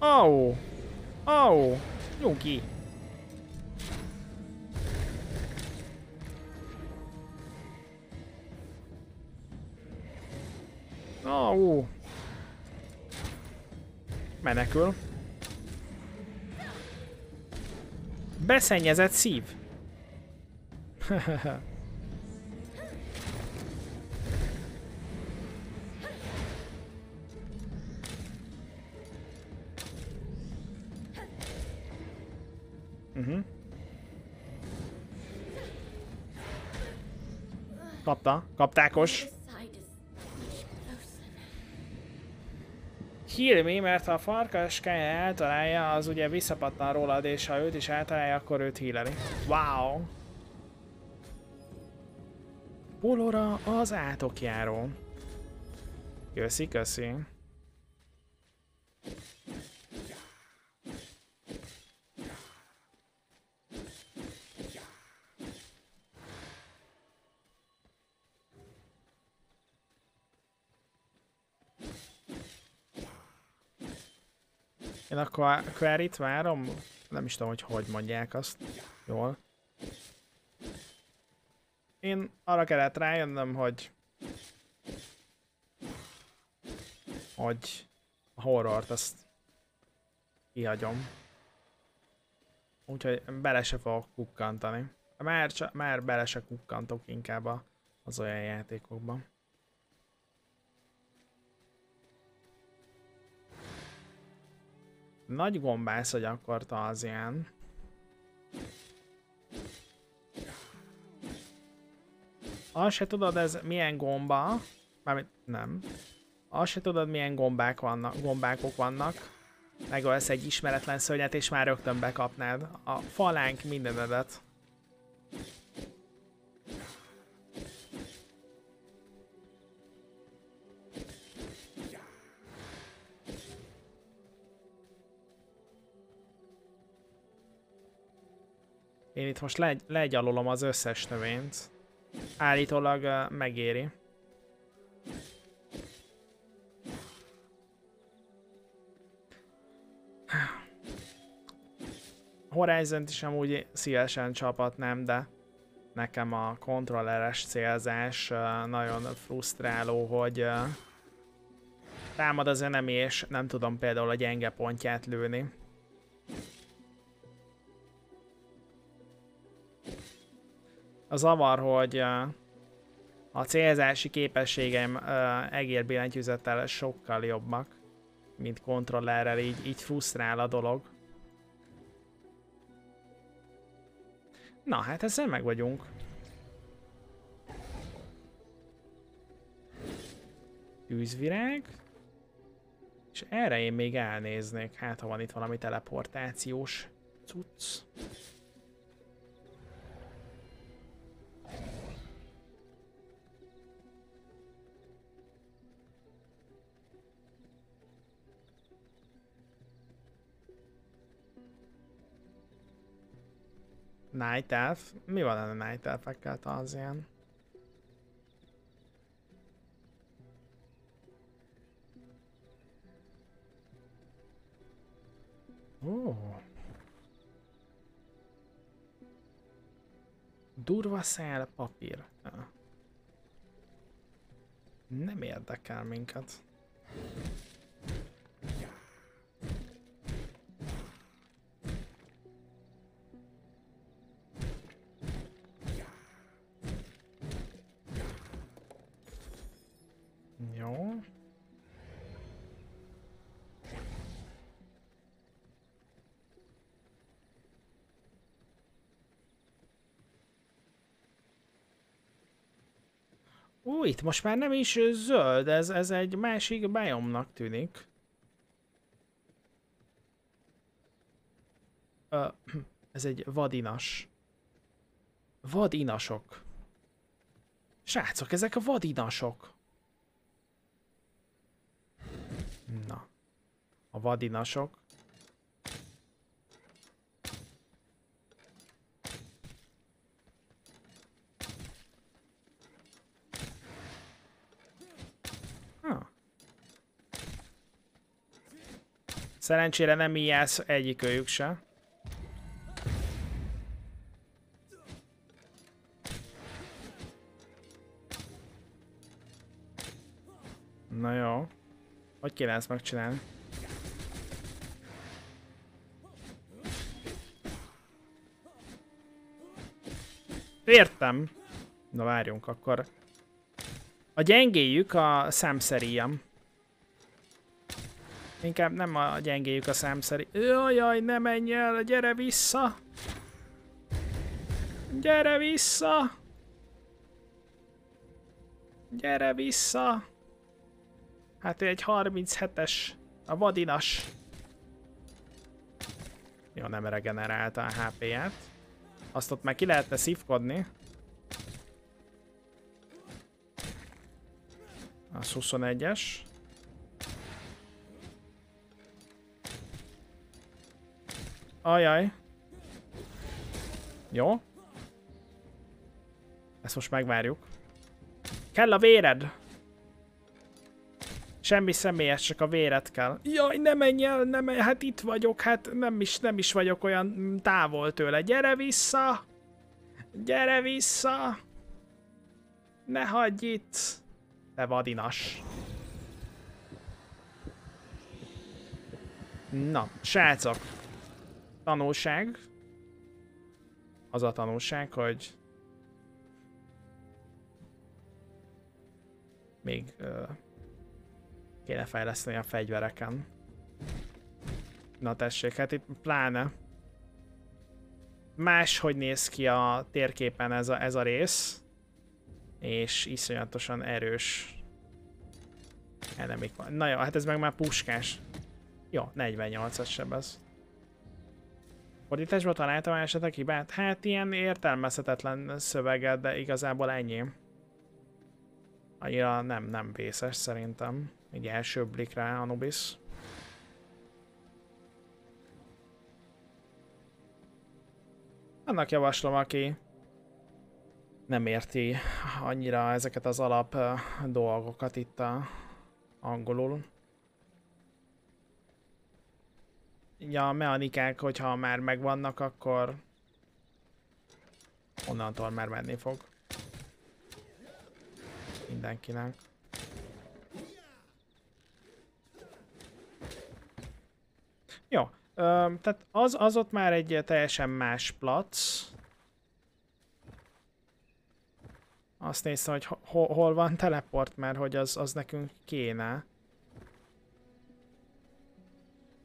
Au. Au. Nyugi. Au. Menekül. Beszennyezett szív. Mhm. Kapta, kaptákos. Heal me, mert ha a farkas eltalálja, az ugye visszapattan rólad, és ha őt is eltalálja, akkor őt healeli. Wow! Polora az átokjáró. Köszi, köszi. Én akkor a query várom? Nem is tudom, hogy hogy mondják azt. Jól. Én arra kellett rájönnöm, hogy... Hogy a horrort azt kihagyom. Úgyhogy bele se fogok kukkantani. Már, csa, már bele se kukkantok inkább az olyan játékokban. Nagy gombász, hogy akarta az ilyen. Azt se tudod, ez milyen gomba. Mármint nem. Azt se tudod, milyen gombák vannak, gombákok vannak. Megölsz egy ismeretlen szörnyet, és már rögtön bekapnád. A falánk mindenedet. Én itt most legy, legyalulom az összes növényt. Állítólag megéri. Horizon-t is amúgy szívesen csapatnám, de nekem a kontrolleres célzás nagyon frusztráló, hogy támad az enemi, és nem tudom például a gyenge pontját lőni. A zavar, hogy a célzási képességeim egérbillentyűzettel sokkal jobbak, mint kontrollerrel, így, így frusztrál a dolog. Na, hát ezzel meg vagyunk. Tűzvirág. És erre én még elnéznék, hát ha van itt valami teleportációs cucc. Night Elf? Mi van a Night Elfekkel, Tarzan? Ó. Durva szál papír. Nem érdekel minket. Jó. Ú, itt most már nem is zöld, ez, ez egy másik biomnak tűnik. Ö, ez egy vadinas. Vadinasok. Srácok, ezek a vadinasok. Na. A vadinasok. Szerencsére nem ijász egyikőjük se. Hogy kéne ezt megcsinálni? Értem. Na várjunk, akkor... A gyengéjük a számszeríjem. Inkább nem a gyengéjük a számszeri. Jaj, ne menj el, gyere vissza! Gyere vissza! Gyere vissza! Hát ő egy 37-es, a vadinas. Jó, nem regenerálta a HP-ját. Azt ott már ki lehetne szívkodni. Az 21-es. Ajaj. Jó. Ezt most megvárjuk. Kell a véred! Semmi személyes, csak a véret kell. Jaj, ne menj el, ne menj, hát itt vagyok, hát nem is, nem is vagyok olyan távol tőle. Gyere vissza! Gyere vissza! Ne hagyj itt! Te vadinas. Na, srácok. Tanulság. Az a tanulság, hogy még uh, kéne fejleszteni a fegyvereken. Na tessék, hát itt pláne máshogy néz ki a térképen ez a, ez a rész, és iszonyatosan erős enemik van. Na jó, hát ez meg már puskás. Jó, 48-as sebez. Fordításban találtam esetleg hibát? Hát ilyen értelmezhetetlen szöveget, de igazából ennyi. Annyira nem, nem vészes szerintem. Egy első blikre Anubis. Annak javaslom, aki nem érti annyira ezeket az alap dolgokat itt a angolul. Ja, a mechanikák, hogyha már megvannak, akkor onnantól már menni fog. Mindenkinek. Jó, ö, tehát az, az ott már egy teljesen más plac. Azt néztem, hogy ho hol van teleport, mert hogy az, az nekünk kéne.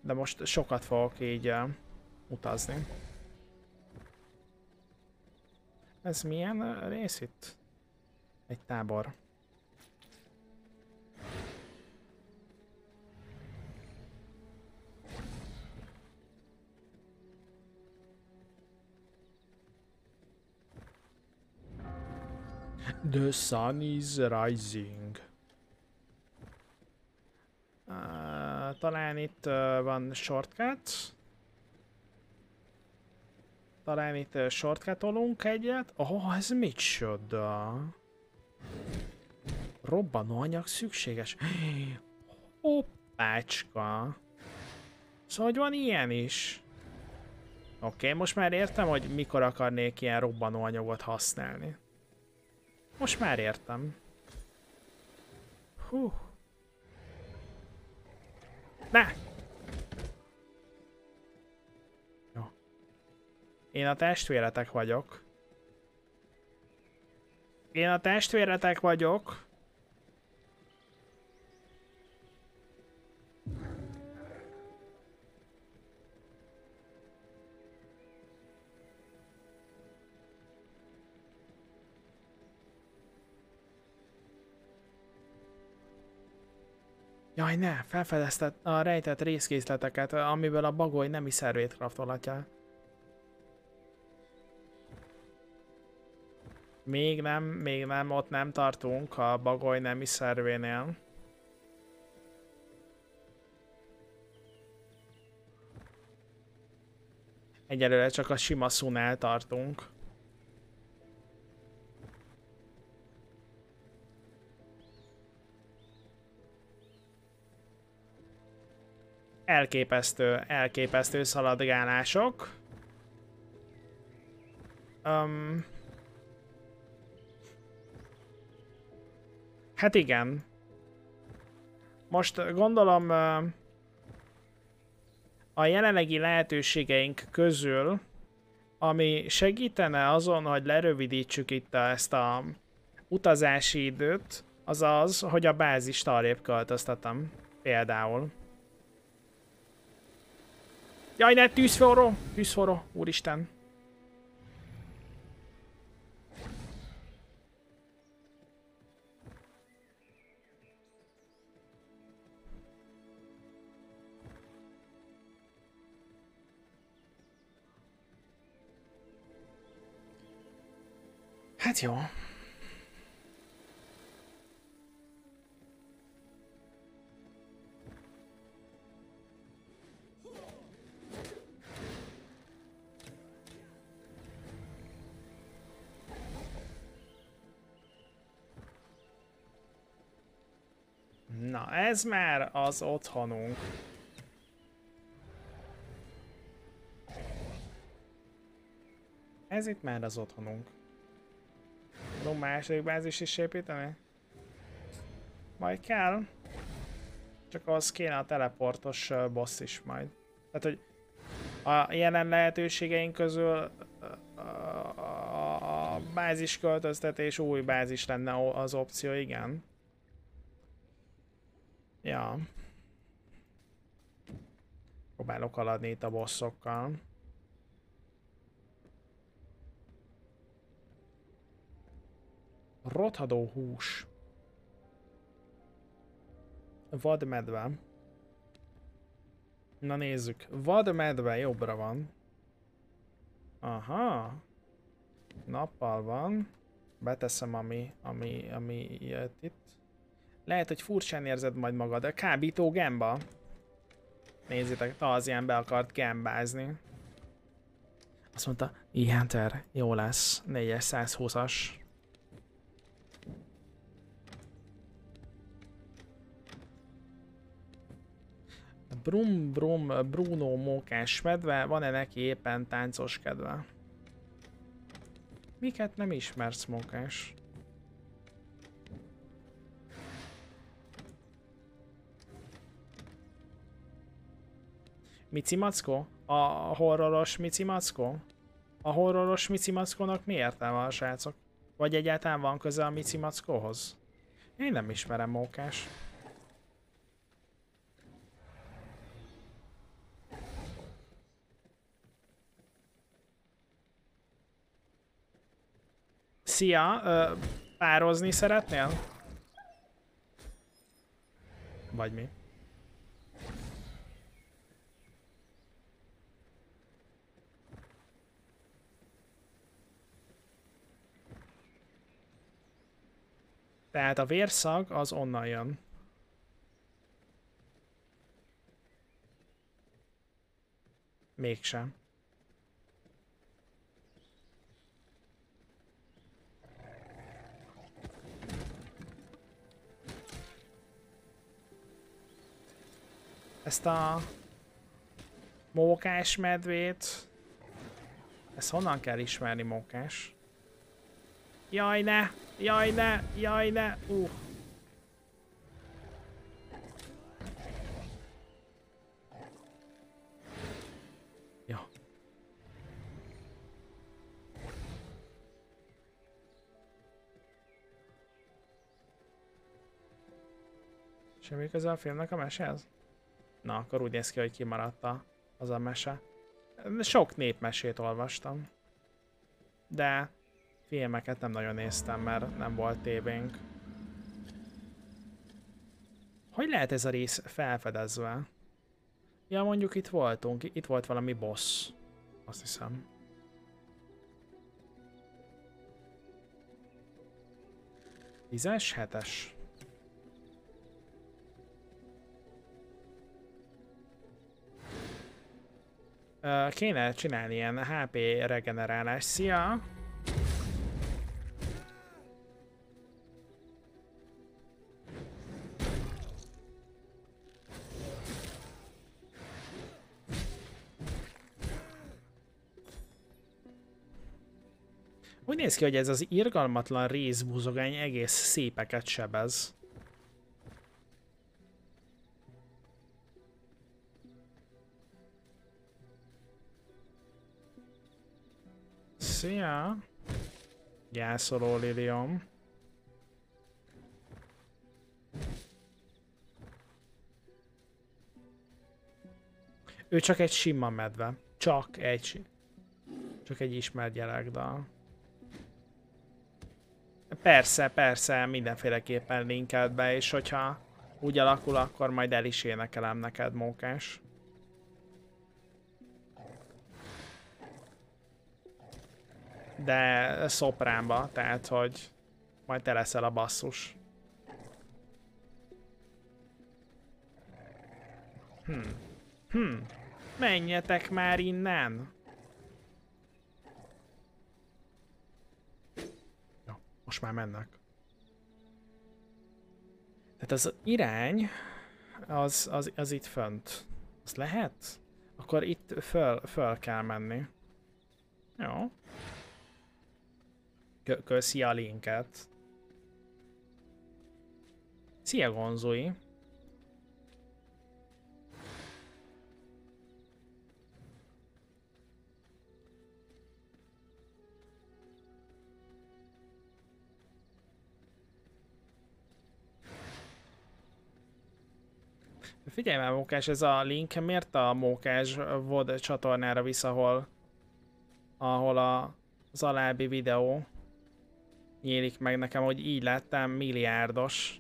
De most sokat fogok így uh, utazni. Ez milyen rész itt? Egy tábor. The sun is rising. Uh, talán itt uh, van shortcut. talán itt ö, shortcutolunk egyet. Oh, ez micsoda? Robbanó anyag szükséges. Hoppácska. Szóval, hogy van ilyen is. Oké, okay, most már értem, hogy mikor akarnék ilyen robbanó anyagot használni. Most már értem. Hú. Ne! Jó. Én a testvéretek vagyok. Én a testvéretek vagyok. Jaj, ne! Felfedezted a rejtett részkészleteket, amiből a bagoly nemi szervét kraftolhatja. Még nem, még nem, ott nem tartunk a bagoly nemi szervénél. Egyelőre csak a sima szunál tartunk. Elképesztő, elképesztő szaladgálások. Um, hát igen. Most gondolom a jelenlegi lehetőségeink közül, ami segítene azon, hogy lerövidítsük itt a, ezt a utazási időt, az az, hogy a bázist arrébb költöztetem. Például. Jaj, ne, tűzforró! Tűzforró, úristen. Hát jó. Ez már az otthonunk. Ez itt már az otthonunk. Tudom második bázis is építeni? Majd kell. Csak az kéne a teleportos boss is majd. Tehát, hogy a jelen lehetőségeink közül ö, a, a bázis költöztetés új bázis lenne az opció, igen. Ja. Próbálok haladni itt a bosszokkal. Rothadó hús. Vadmedve. Na nézzük. Vadmedve jobbra van. Aha. Nappal van. Beteszem, ami, ami, ami jött itt. Lehet, hogy furcsán érzed majd magad, de kábító gemba. Nézzétek, ilyen be akart gembázni. Azt mondta, e jó lesz, 420-as. Brum Brum Bruno mókás medve, van-e neki éppen táncos kedve? Miket nem ismersz, mókás? Mici? A horroros Mici? A horroros Mici Mackónak mi értelme a srácok? Vagy egyáltalán van köze a Mici? Én nem ismerem mókás. Szia, pározni szeretnél? Vagy mi? Tehát a vérszag az onnan jön. Mégsem. Ezt a mókás medvét, ezt honnan kell ismerni mókás? Jaj, ne! Jaj ne! Jaj ne! Uh. Ja. Semmi köze a filmnek a meséhez? Na, akkor úgy néz ki, hogy kimaradt az a mese. Sok népmesét olvastam. De filmeket nem nagyon néztem, mert nem volt tévénk. Hogy lehet ez a rész felfedezve? Ja, mondjuk itt voltunk, itt volt valami boss. Azt hiszem. Tízes, hetes. Kéne csinálni ilyen HP regenerálás. Szia! Néz ki, hogy ez az irgalmatlan részbúzogány egész szépeket sebez. Szia! Gyászoló Lilium. Ő csak egy sima medve. Csak egy. Csak egy ismert gyerekdal. Persze, persze, mindenféleképpen linkelt be, és hogyha úgy alakul, akkor majd el is énekelem neked, mókás. De szopránba, tehát, hogy majd te leszel a basszus. Hm. Hm. Menjetek már innen! Most már mennek. Tehát az irány, az, az, az itt fönt. Az lehet? Akkor itt föl, föl kell menni. Jó. Kö- Köszi a linket. Szia Gonzui. Figyelj már, Mókás, ez a link miért a Mókás VOD csatornára visz, ahol, ahol a, az alábbi videó nyílik meg nekem, hogy így lettem milliárdos.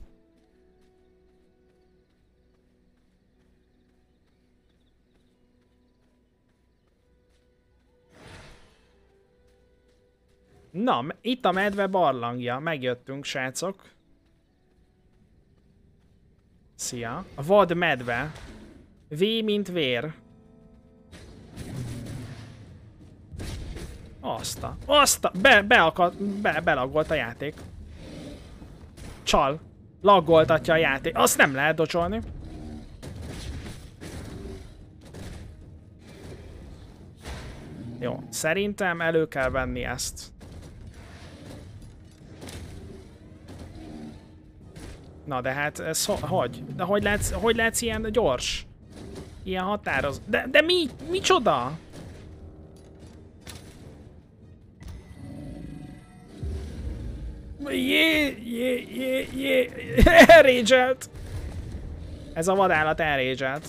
Na, itt a medve barlangja. Megjöttünk, srácok. Szia. A vad medve. V, mint vér. Azt a... Azt. Be, beakad, be, belagolt a játék. Csal. Laggoltatja a játék. Azt nem lehet docsolni. Jó, szerintem elő kell venni ezt. Na de hát ez ho- hogy? De hogy lehetsz, hogy lehetsz ilyen gyors? Ilyen határoz... De, de mi? Micsoda? Jé, jé, jé, jé, elrédzselt. Ez a vadállat elrédzselt.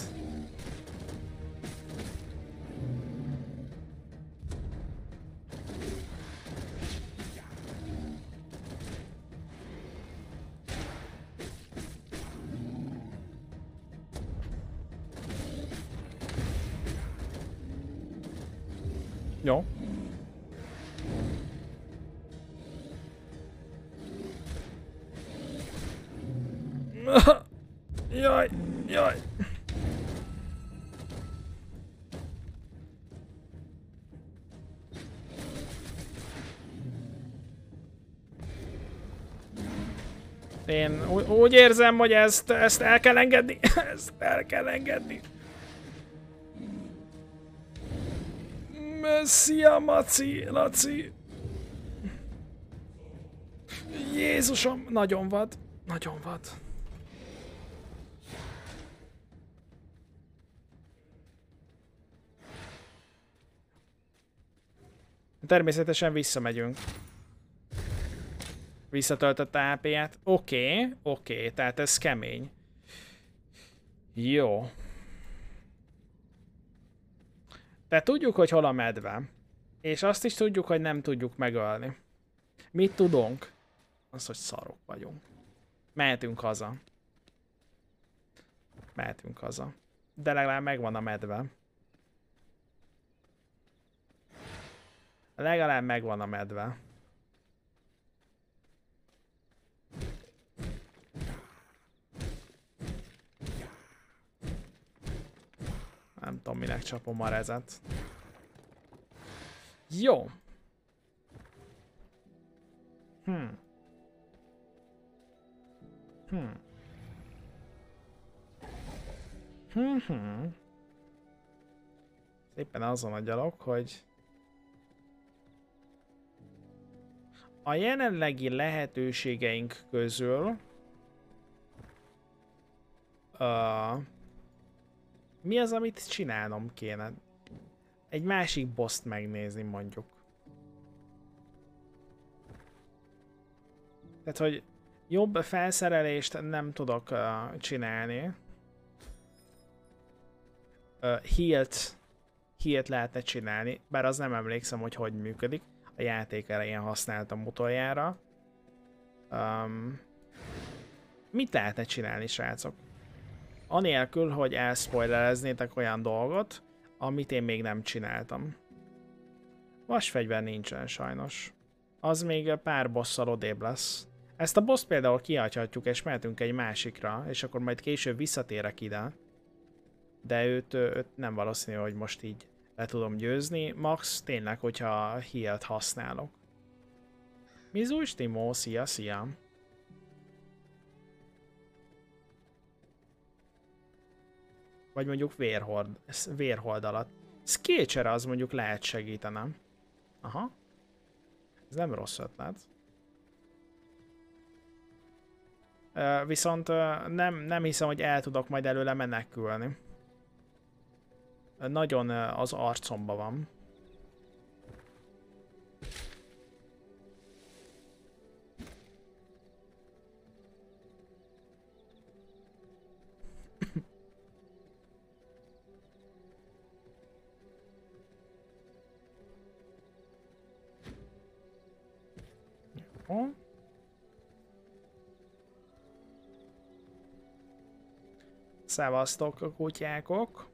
Jó. Jaj, jaj. Én úgy érzem, hogy ezt, ezt el kell engedni. Ezt el kell engedni. Szia, Maci, Laci. Jézusom, nagyon vad. Nagyon vad. Természetesen visszamegyünk. Visszatöltötte AP-ját. Oké, okay, oké, okay, tehát ez kemény. Jó. Tehát tudjuk, hogy hol a medve. És azt is tudjuk, hogy nem tudjuk megölni. Mit tudunk? Az, hogy szarok vagyunk. Mehetünk haza. Mehetünk haza. De legalább megvan a medve. Legalább megvan a medve. Nem tudom, minek csapom a rezet. Jó. Hm. Hm. Hm, hm. Éppen azon a gyalog, hogy a jelenlegi lehetőségeink közül uh, mi az, amit csinálnom kéne? Egy másik boszt megnézni mondjuk. Tehát, hogy jobb felszerelést nem tudok uh, csinálni. Uh, healt, healt lehetne csinálni, bár az nem emlékszem, hogy hogy működik. A játék elején használtam utoljára. Um, mit lehetne csinálni, srácok? Anélkül, hogy elspoilereznétek olyan dolgot, amit én még nem csináltam. Vasfegyver nincsen sajnos. Az még pár bosszal odébb lesz. Ezt a boss például kihagyhatjuk és mehetünk egy másikra, és akkor majd később visszatérek ide. De őt, őt nem valószínű, hogy most így le tudom győzni. Max tényleg, hogyha healt használok. Mizus Timo, szia, szia! Vagy mondjuk vérhord, vérhold alatt. Sketcher az mondjuk lehet segítenem. Aha. Ez nem rossz ötlet. Viszont nem, nem hiszem, hogy el tudok majd előle menekülni. Nagyon az arcomba van. Jó. Szevasztok, kutyákok!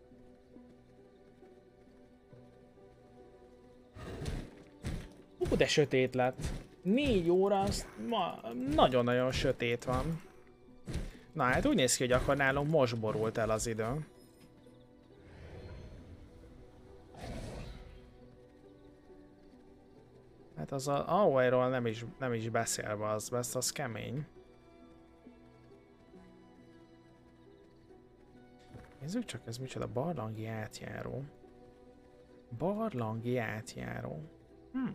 Ú, de sötét lett. Négy óra, az ma nagyon-nagyon sötét van. Na hát úgy néz ki, hogy akkor nálunk most borult el az idő. Az a Huawei-ról nem is, nem is beszélve az, best az kemény. Nézzük csak, ez micsoda barlangi átjáró. Barlangi átjáró. Hm.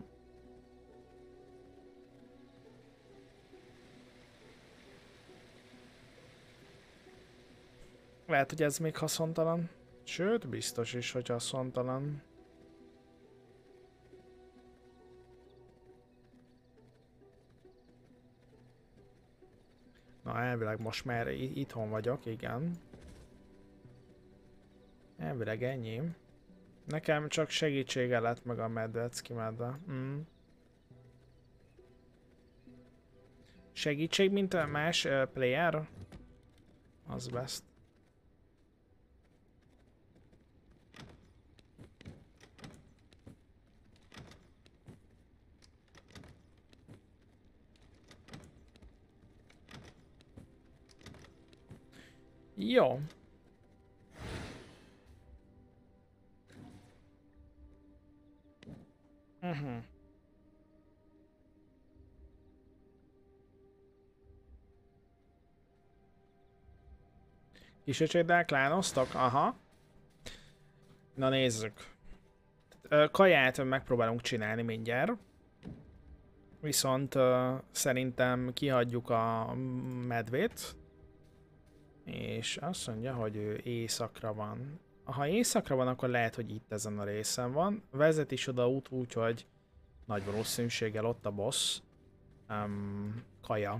Lehet, hogy ez még haszontalan. Sőt, biztos is, hogy haszontalan. Na, elvileg most már itthon vagyok, igen. Elvileg ennyi. Nekem csak segítsége lett meg a Medvecki medve. Mm. Segítség, mint a más uh, player? Az best. Jó. Mhm. Kisöcséddel klánoztok? Aha. Na nézzük. Kaját megpróbálunk csinálni mindjárt. Viszont szerintem kihagyjuk a medvét. És azt mondja, hogy ő éjszakra van. Ha éjszakra van, akkor lehet, hogy itt ezen a részen van. Vezet is oda út, úgyhogy nagy valószínűséggel ott a boss. Um, kaja.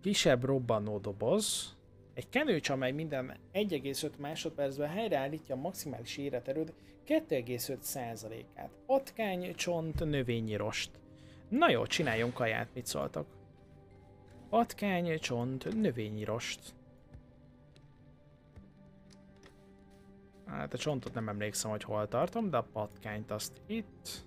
Kisebb robbanó doboz. Egy kenőcs, amely minden 1,5 másodpercben helyreállítja a maximális életerőd 2,5%-át. Patkány, csont, növényi rost. Na jó, csináljunk kaját, mit szóltok? Patkány, csont, növényi rost. Hát a csontot nem emlékszem, hogy hol tartom, de a patkányt azt itt.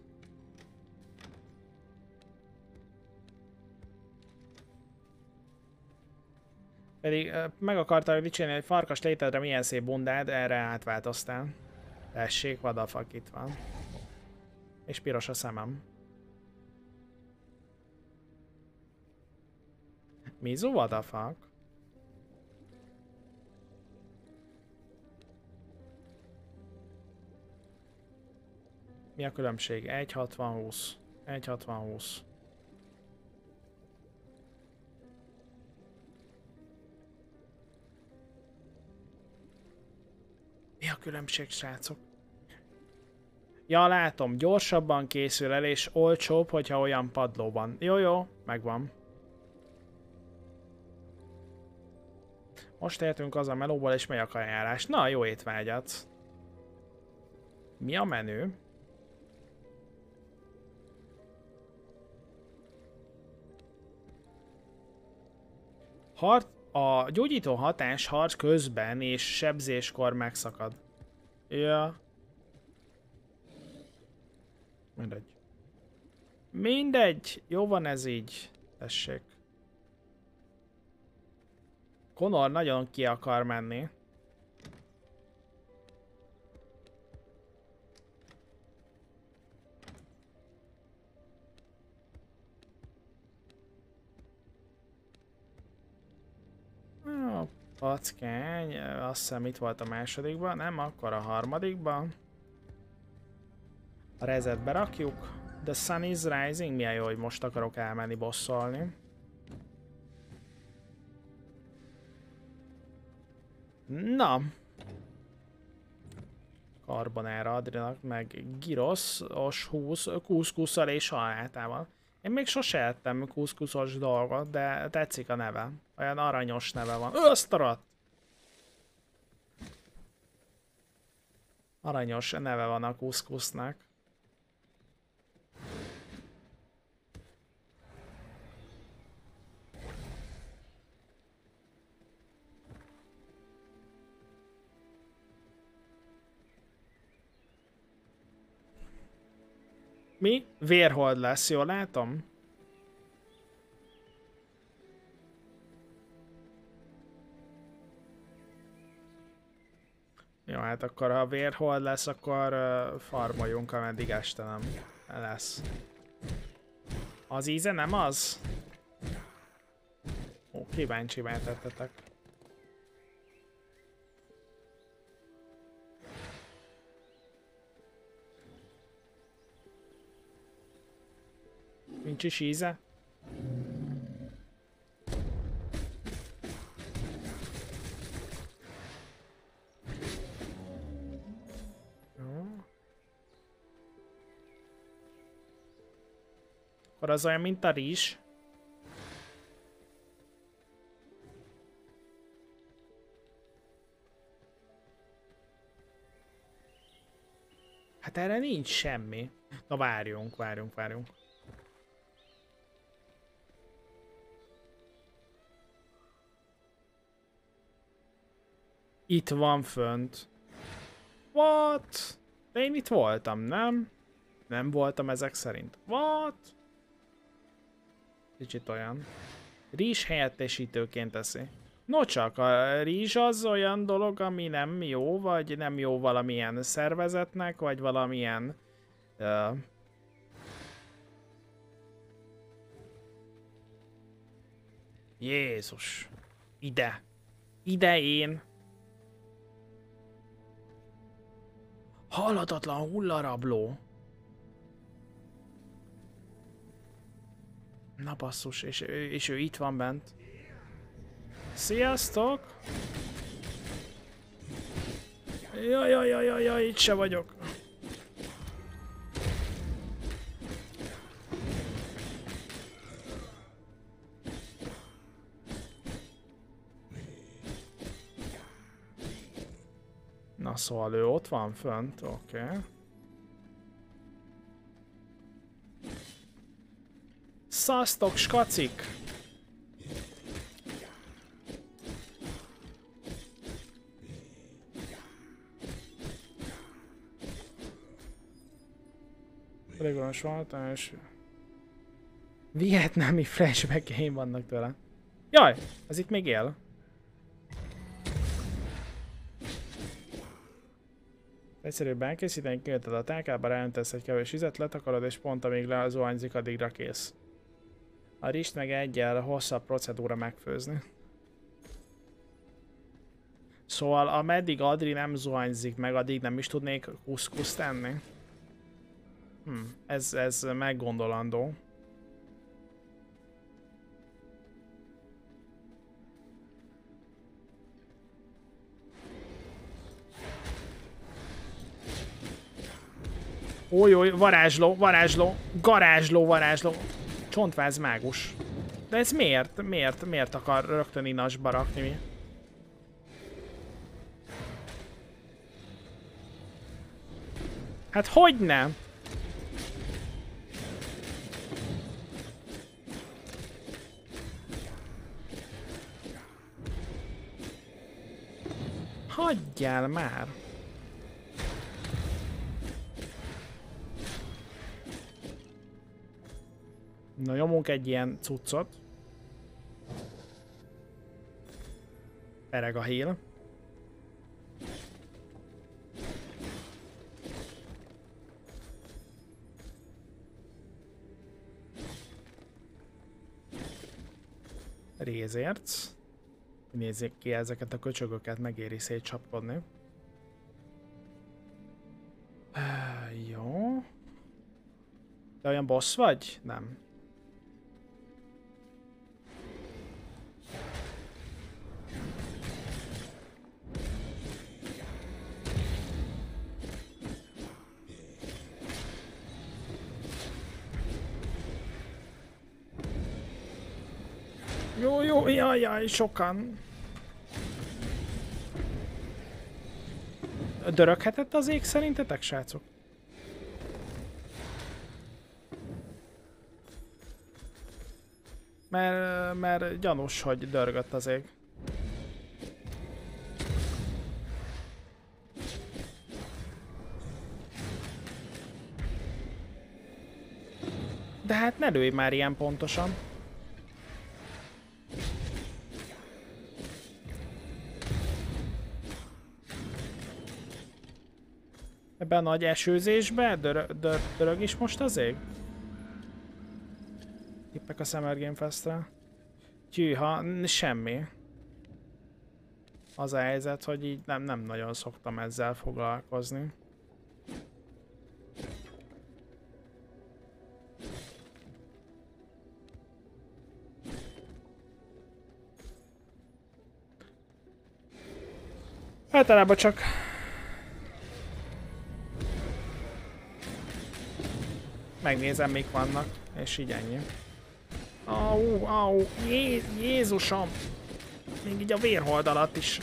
Pedig meg akartam dicsérni, hogy farkas létedre milyen szép bundád, erre átváltoztál. Tessék, vadafak itt van. És piros a szemem. Mizu, what the fuck? Mi a különbség? 1.60-20. 1.60-20. Mi a különbség, srácok? Ja, látom, gyorsabban készül el, és olcsóbb, hogyha olyan padlóban. Jó, jó, megvan. Most értünk az a melóból, és megy a kajárás. Na, jó étvágyat! Mi a menü? Hart, a gyógyító hatás harc közben és sebzéskor megszakad. Ja. Mindegy. Mindegy. Jó van ez így. Tessék. Conor nagyon ki akar menni. A packány, azt hiszem itt volt a másodikban, nem, akkor a harmadikban. A rezetbe rakjuk. The sun is rising, milyen jó, hogy most akarok elmenni bosszolni. Na. Carbonara Adrinak, meg Giros, os 20, kuszkusszal és haláltával. Én még sose ettem kuszkuszos dolgot, de tetszik a neve. Olyan aranyos neve van. Ösztarat! Aranyos neve van a kuszkusznak. Mi? Vérhold lesz, jól látom? Jó, hát akkor ha vérhold lesz, akkor uh, farmoljunk, ameddig este nem lesz. Az íze nem az? Ó, kíváncsi tettetek. Nincs is íze? Akkor az olyan, mint a rizs. Hát erre nincs semmi. Na várjunk, várjunk, várjunk. Itt van fönt. What? De én itt voltam, nem? Nem voltam ezek szerint. What? Kicsit olyan. Rizs helyettesítőként teszi. No csak, a rizs az olyan dolog, ami nem jó, vagy nem jó valamilyen szervezetnek, vagy valamilyen... Uh, Jézus. Ide. Ide én. Halatatlan hullarabló. Na basszus, és és ő itt van bent. Sziasztok! Jaj, jaj, jaj, jaj, itt se vagyok. Szóval ő ott van fönt, oké. Okay. Szasztok, skacik! Poligonos váltás. Vietnámi flashback vannak tőle. Jaj, ez itt még él. Egyszerűbb elkészíteni, kiölted a tálkába, ráöntesz egy kevés vizet, letakarod és pont amíg lezuhanyzik, addigra kész. A rist meg egyel hosszabb procedúra megfőzni. Szóval ameddig Adri nem zuhanyzik meg, addig nem is tudnék kuszkusz tenni. Hm, ez, ez meggondolandó. Oly, oly, varázsló, varázsló, garázsló, varázsló. Csontváz mágus. De ez miért? Miért? Miért akar rögtön inasba rakni mi? Hát hogy nem? Hagyjál már! Na nyomunk egy ilyen cuccot. Pereg a híl. Rézérc. Nézzék ki ezeket a köcsögöket, megéri szétcsapkodni. Jó. Te olyan boss vagy? Nem. Jó, jó, jaj, jaj, sokan. Döröghetett az ég szerintetek, srácok? Mert, mert gyanús, hogy dörgött az ég. De hát ne lőj már ilyen pontosan. Ebben a nagy esőzésbe? Dör dör dörög is most az ég? Tippek a Summer Game Festre. Tyűha, semmi. Az a helyzet, hogy így nem, nem nagyon szoktam ezzel foglalkozni. Általában csak megnézem, mik vannak, és így ennyi. Au, au, Jé Jézusom! Még így a vérhold alatt is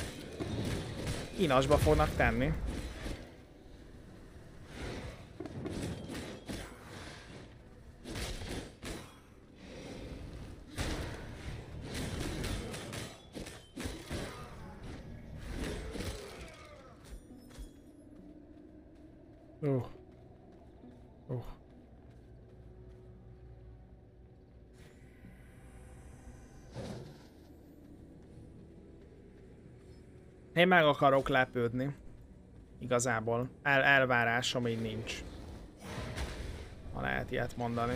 inasba fognak tenni. Én meg akarok lepődni. Igazából. El, elvárásom így nincs. Ha lehet ilyet mondani.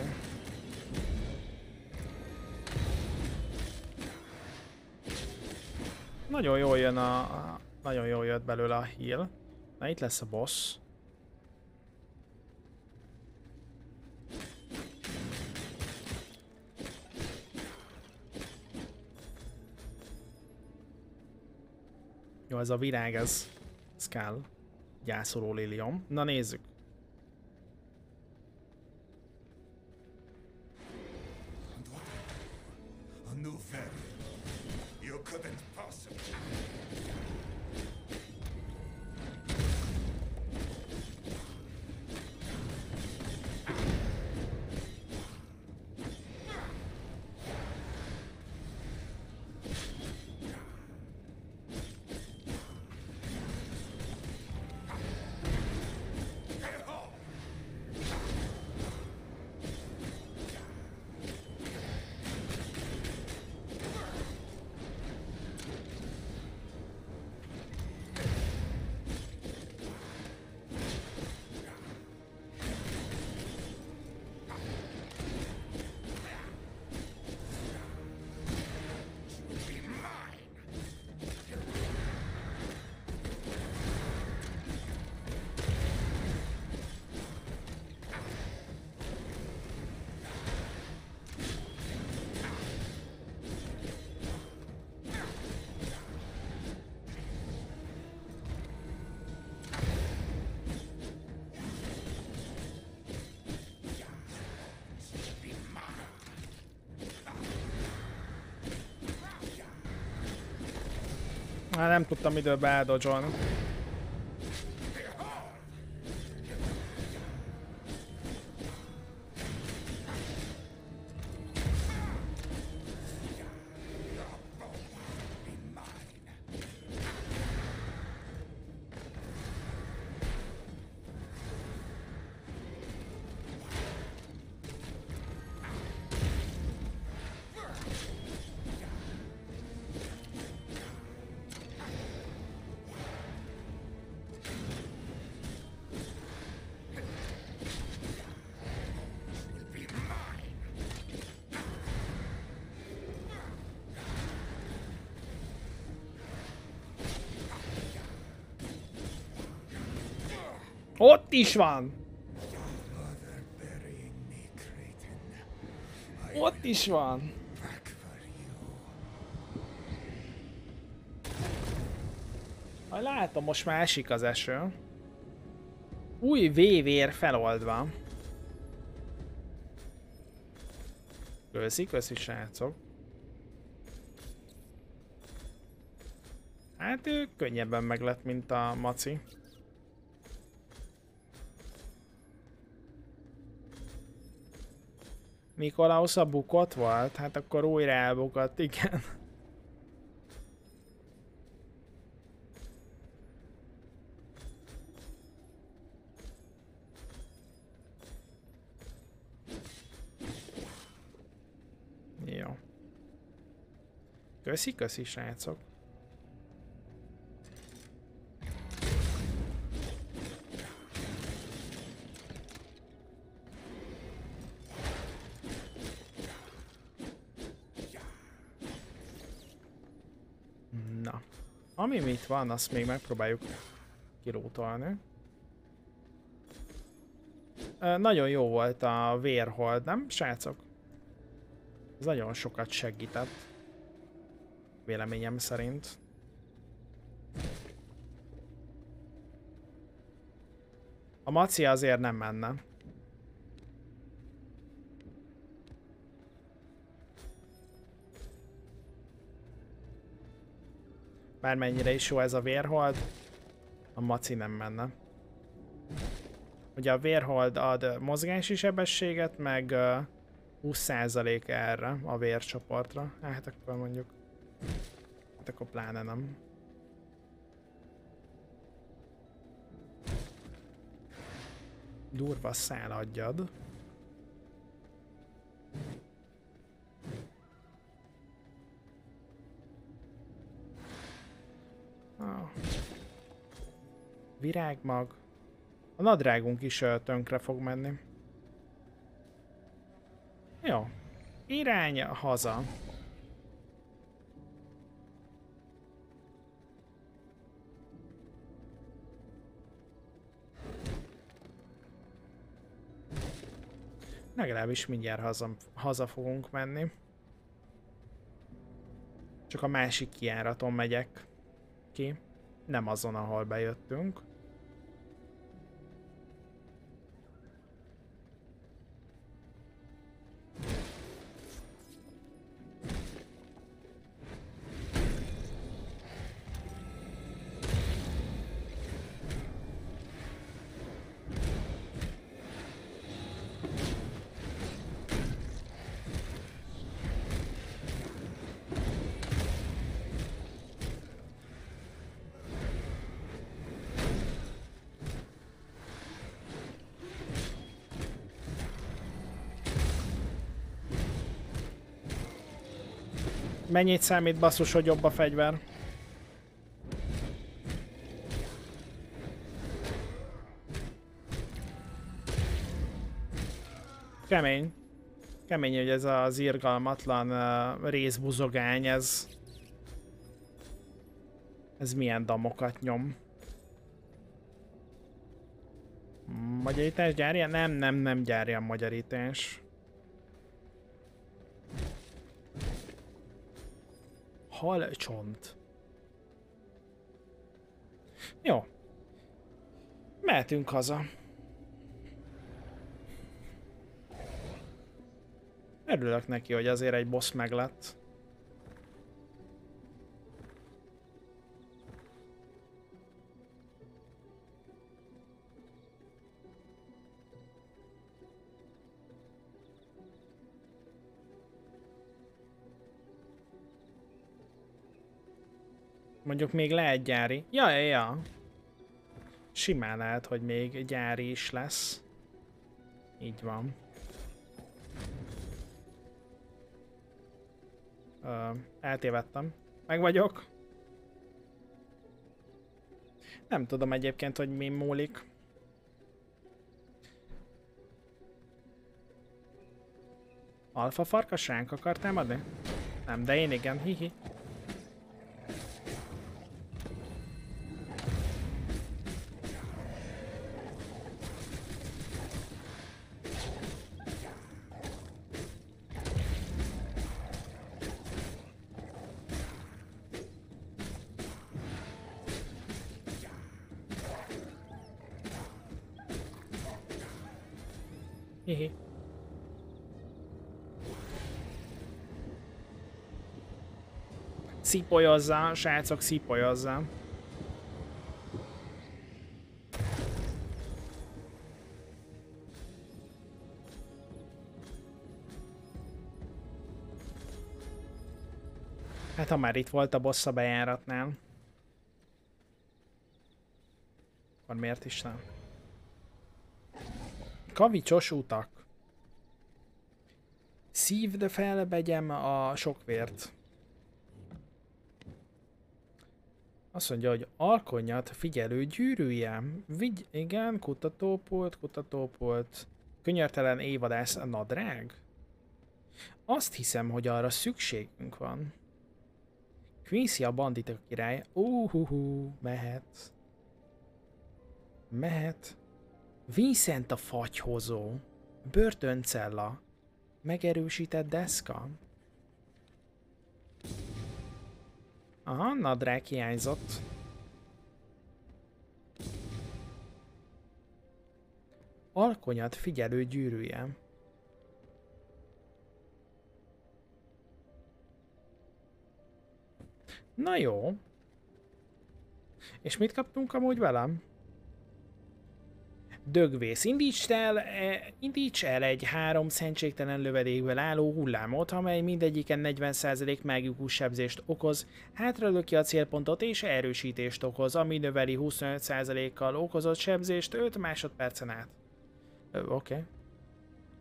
Nagyon jól jön a... a nagyon jól jött belőle a heal. Na itt lesz a boss. Ez a virág, ez, ez kell. Gyászoló lilium. Na nézzük. Nem tudtam időbe eldodzsolni. Ott is van! Ott is van! Ha látom, most már esik az eső. Új vévér feloldva. Köszi, köszi srácok. Hát ő könnyebben meg lett, mint a maci. Nikolaus a bukott volt? Hát akkor újra elbukott, igen. Jó. Köszi, köszi, srácok. Ami mit van, azt még megpróbáljuk kirótolni. Ö, Nagyon jó volt a vérhold, nem, srácok? Ez nagyon sokat segített. Véleményem szerint. A maci azért nem menne. Bármennyire is jó ez a vérhold, a maci nem menne. Ugye a vérhold ad mozgási sebességet, meg ö, 20% erre a vércsoportra. Hát akkor mondjuk... Hát akkor pláne nem. Durva szál adjad. Virágmag. A nadrágunk is uh, tönkre fog menni. Jó. Irány haza. Legalábbis mindjárt haza, haza fogunk menni. Csak a másik kiáraton megyek ki. Nem azon, ahol bejöttünk. Mennyit számít basszus, hogy jobb a fegyver? Kemény. Kemény, hogy ez az irgalmatlan uh, részbuzogány, ez... Ez milyen damokat nyom. Magyarítás gyárja? Nem, nem, nem gyárja a magyarítás. Halcsont. Jó. Mehetünk haza. Örülök neki, hogy azért egy boss meglett. Mondjuk még lehet gyári. Ja, ja, ja. Simán lehet, hogy még gyári is lesz. Így van. Ö, eltévedtem. Meg vagyok. Nem tudom egyébként, hogy mi múlik. Alfa farkas ránk akar támadni? Nem, de én igen, hihi. Hihi. Szipolyozzá, srácok, szipolyozzá. Hát ha már itt volt a boss a bejáratnál. Akkor miért is nem? Kavicsos utak. Szívd fel, begyem a sok vért. Azt mondja, hogy alkonyat figyelő gyűrűje. Vigy, igen, kutatópult, kutatópult. Könyörtelen évadász a nadrág? Azt hiszem, hogy arra szükségünk van. Quincy a bandita király. Uhuhu, mehet. Mehet. Vincent a fagyhozó. Börtöncella. Megerősített deszka. Aha, nadrág hiányzott. Alkonyat figyelő gyűrűje. Na jó. És mit kaptunk amúgy velem? Dögvész. Indíts el, e, indíts el egy három szentségtelen lövedékből álló hullámot, amely mindegyiken 40% mágikus sebzést okoz, hátralöki a célpontot és erősítést okoz, ami növeli 25%-kal okozott sebzést 5 másodpercen át. Oké. Okay.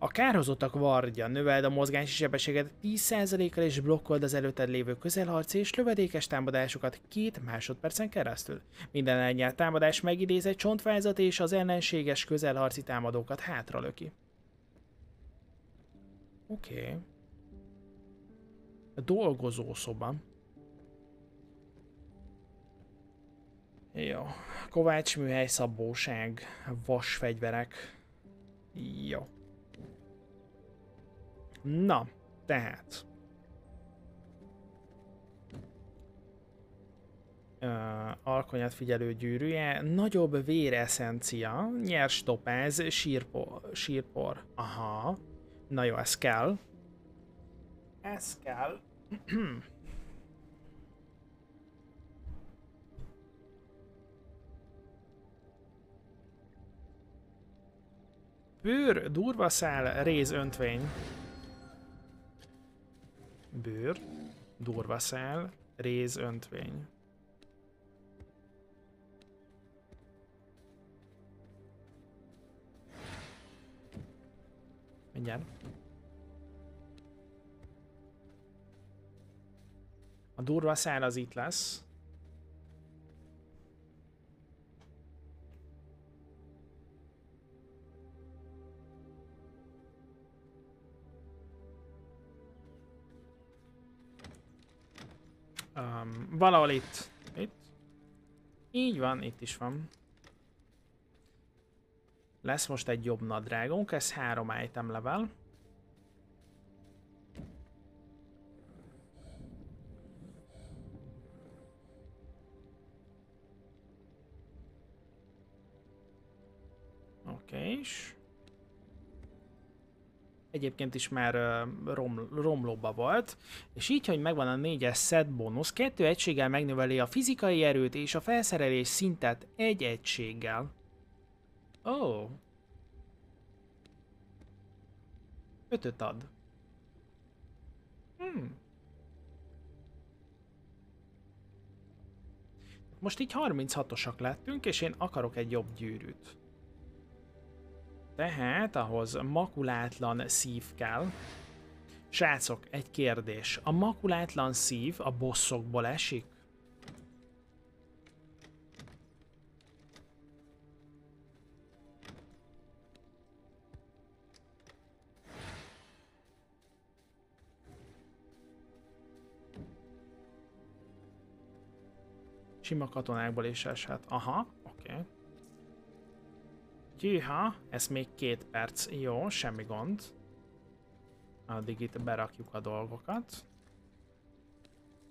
A kárhozottak vardja növeld a mozgási sebességet 10%-kal és blokkold az előtted lévő közelharci és lövedékes támadásokat két másodpercen keresztül. Minden elnyert támadás megidéz egy csontvázat és az ellenséges közelharci támadókat hátralöki. Oké. Okay. A dolgozószoba. Jó. Kovács műhely szabóság. Vasfegyverek. Jó. Na, tehát. Uh, alkonyat figyelő gyűrűje, nagyobb véreszencia, nyers topáz, sírpor, sírpor. Aha. Na jó, ez kell. Ez kell. Bőr, durva szál, réz öntvény. Bőr, durva szál, réz öntvény. Mindjárt. A durva szál az itt lesz. Um, valahol itt. Itt. Így van, itt is van. Lesz most egy jobb nadrágunk, ez három item level. Oké, okay, egyébként is már rom, romlóba volt, és így, hogy megvan a 4-es set bónusz, kettő egységgel megnöveli a fizikai erőt és a felszerelés szintet egy egységgel. Ó. Oh. Ötöt ad. Hmm. Most így 36-osak lettünk, és én akarok egy jobb gyűrűt. Tehát ahhoz makulátlan szív kell. Srácok, egy kérdés. A makulátlan szív a bosszokból esik? Sima katonákból is eshet. Aha, oké. Okay. Gyűha, ez még két perc. Jó, semmi gond. Addig itt berakjuk a dolgokat.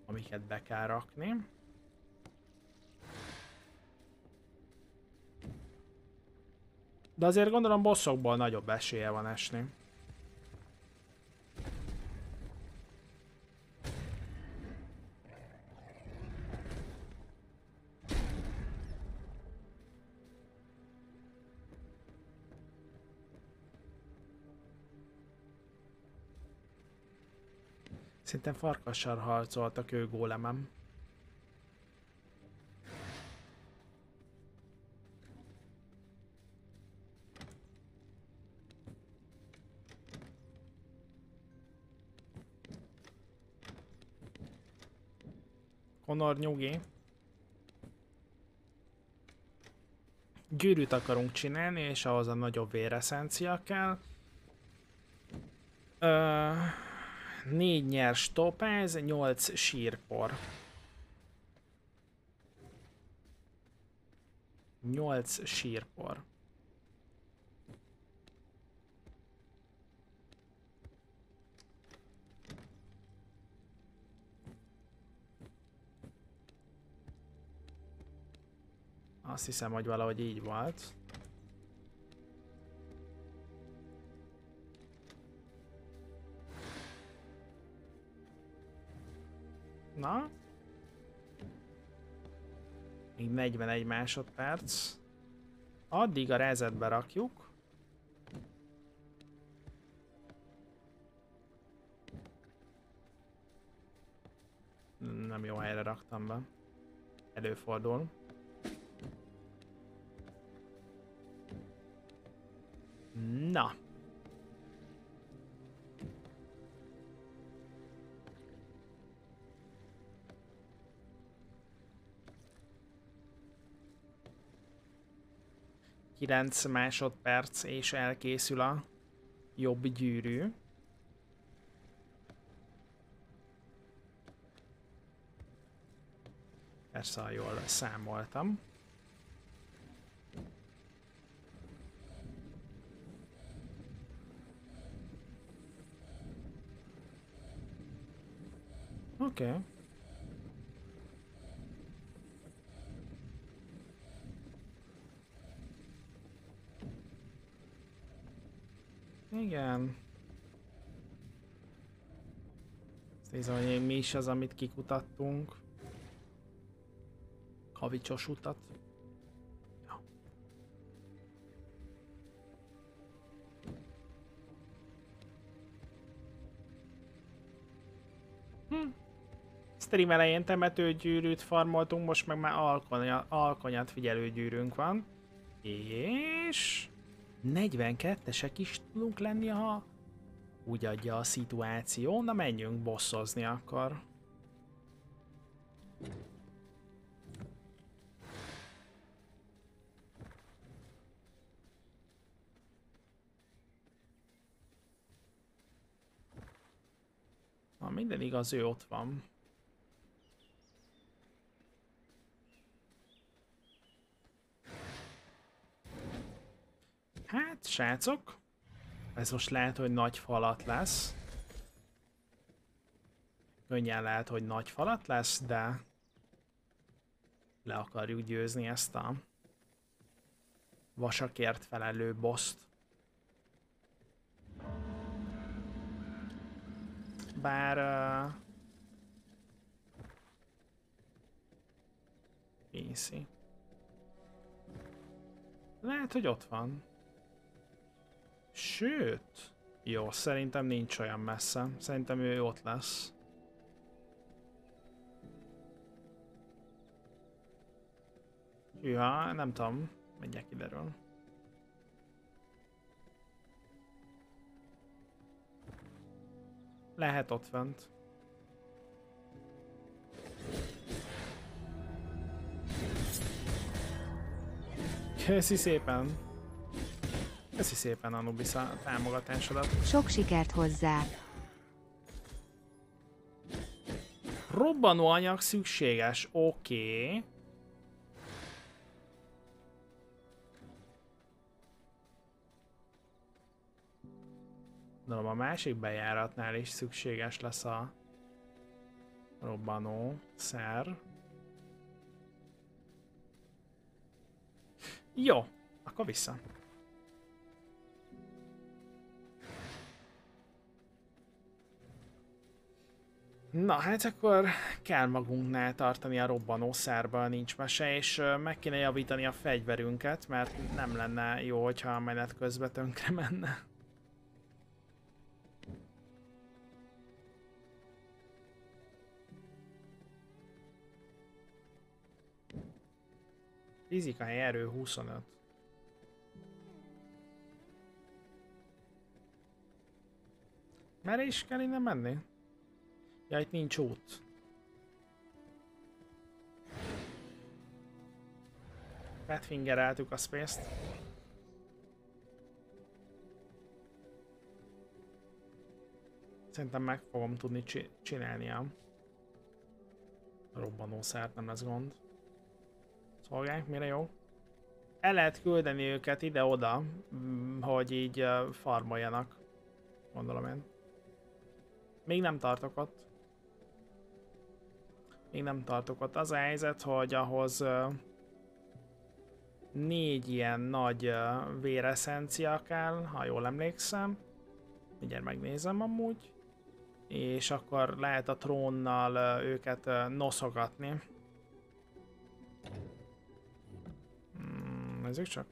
Amiket be kell rakni. De azért gondolom bosszokból nagyobb esélye van esni. Szinte farkassal harcolt a kőgólemem. Honor nyugi. Gyűrűt akarunk csinálni, és ahhoz a nagyobb véreszencia kell. Uh, 4 nyers topáz, 8 sírpor. 8 sírpor. Azt hiszem, hogy valahogy így volt. Na? Még 41 másodperc. Addig a rezetbe rakjuk. Nem jó helyre raktam be. Előfordul. Na. 9 másodperc, és elkészül a jobb gyűrű. Persze, jól számoltam. Oké. Okay. Igen. Ezt nézem, hogy mi is az, amit kikutattunk. Kavicsos utat. Ja. Hm. Stream elején temetőgyűrűt farmoltunk, most meg már alkonya, alkonyat figyelőgyűrűnk van. És... 42-esek is tudunk lenni, ha úgy adja a szituáció. Na menjünk bosszozni akkor. Na minden igaz, ő ott van. Hát, srácok, ez most lehet, hogy nagy falat lesz. Könnyen lehet, hogy nagy falat lesz, de le akarjuk győzni ezt a vasakért felelő boszt. Bár... Uh, PC. Lehet, hogy ott van. Sőt, jó, szerintem nincs olyan messze. Szerintem ő ott lesz. Ja, nem tudom. Megyek ideről. Lehet ott fent. Köszi szépen! Köszi szépen Anubis a támogatásodat. Sok sikert hozzá! Robbanó anyag szükséges, oké. Okay. Gondolom a másik bejáratnál is szükséges lesz a robbanó szer. Jó, akkor vissza. Na hát akkor kell magunknál tartani a robbanószerben, nincs mese, és meg kéne javítani a fegyverünket, mert nem lenne jó, hogyha a menet közben tönkre menne. Fizikai erő 25. Merre is kell innen menni? Ja, itt nincs út. Petfingereltük a space-t. Szerintem meg fogom tudni csi csinálni a robbanószert, nem lesz gond. Szolgálják, mire jó? El lehet küldeni őket ide-oda, mm, hogy így farmoljanak. Gondolom én. Még nem tartok ott. Még nem tartok ott. Az a helyzet, hogy ahhoz négy ilyen nagy véreszencia kell, ha jól emlékszem. Mindjárt megnézem amúgy. És akkor lehet a trónnal őket noszogatni. Hmm, nézzük csak.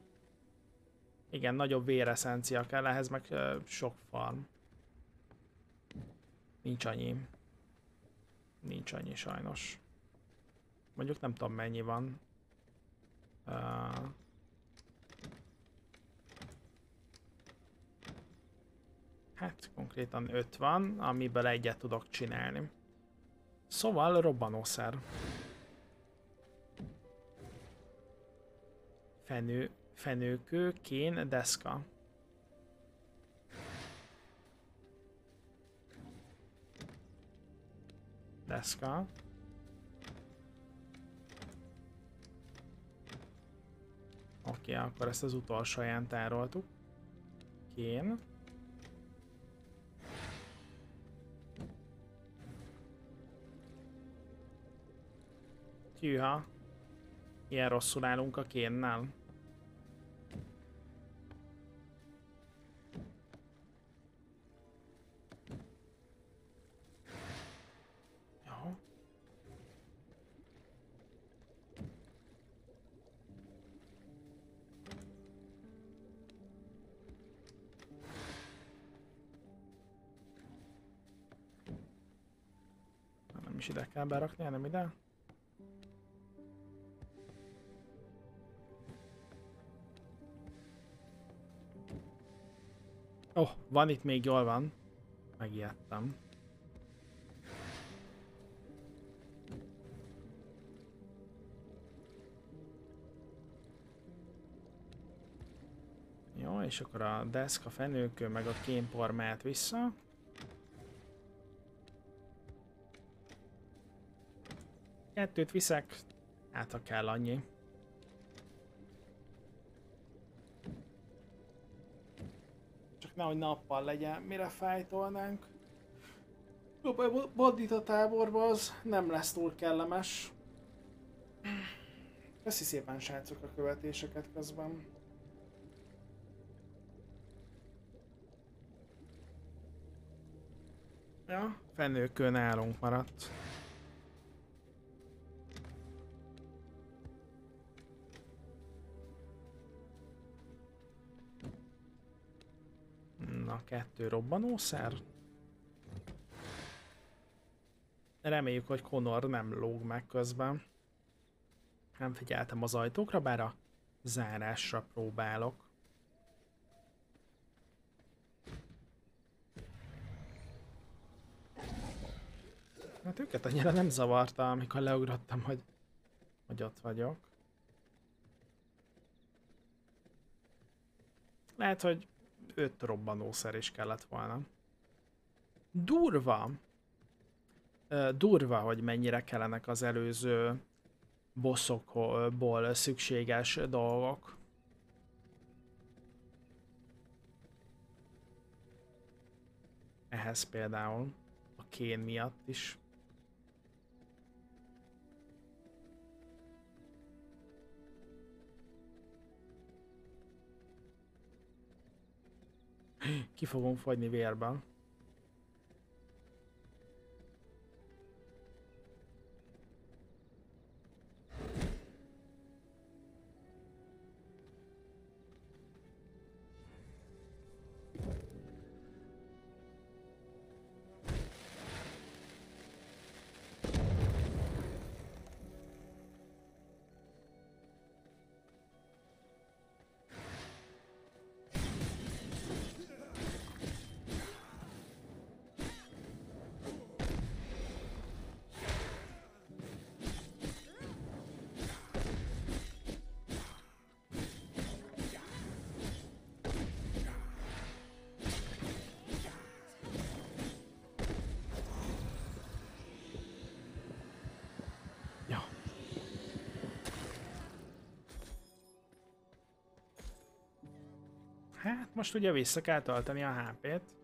Igen, nagyobb véreszencia kell, ehhez meg sok farm. Nincs annyi. Nincs annyi sajnos. Mondjuk nem tudom mennyi van. Uh, hát konkrétan 5 van, amiből egyet tudok csinálni. Szóval robbanószer. Fenő, fenőkő, kén, deszka. deszka. Oké, okay, akkor ezt az utolsóján tároltuk. Kén. Tűha. Ilyen rosszul állunk a kénnel. Kell berakni, hanem ide. Ó, oh, van itt még, jól van. Megijedtem. Jó, és akkor a desk, a fenőkő, meg a kémpor mehet vissza. Kettőt viszek, hát ha kell annyi. Csak nehogy nappal legyen, mire fájtolnánk. A bandita táborba az nem lesz túl kellemes. Köszi szépen srácok a követéseket közben. Ja, fennőkön nálunk maradt. Kettő robbanószer. Reméljük, hogy Conor nem lóg meg közben. Nem figyeltem az ajtókra, bár a zárásra próbálok. Hát őket annyira nem zavarta, amikor leugrottam, hogy, hogy ott vagyok. Lehet, hogy öt robbanószer is kellett volna. Durva! Durva, hogy mennyire kellenek az előző bosszokból szükséges dolgok. Ehhez például a kén miatt is. Ki fogom fogyni vérben. Hát most ugye vissza kell tölteni a HP-t.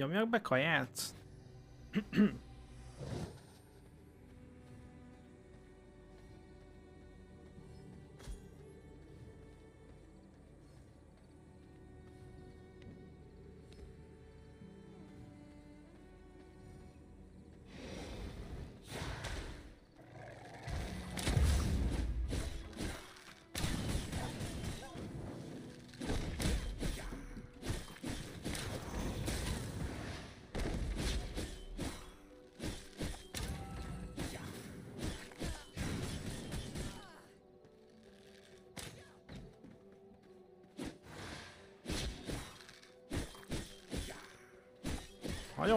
Nyomjak be kaját?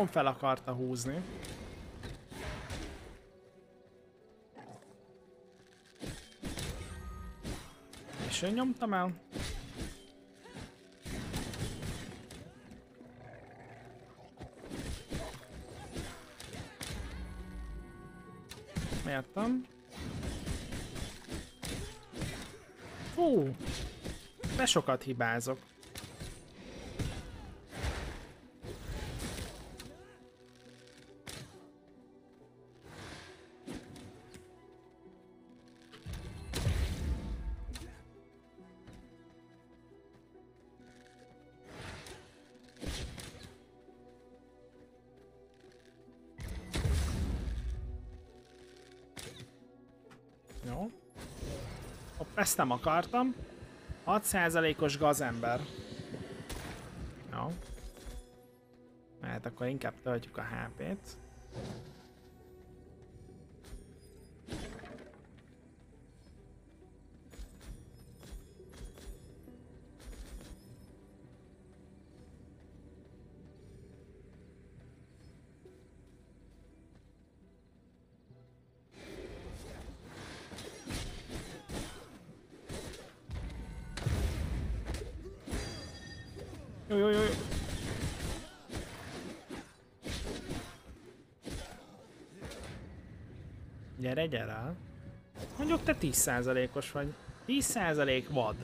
Nagyon fel akarta húzni. És én nyomtam el. Értem. Fú! De sokat hibázok. Ezt nem akartam. 6%-os gazember. Jó. Hát akkor inkább töltjük a HP-t. Gyere, gyere. Mondjuk te 10%-os vagy. 10% vad.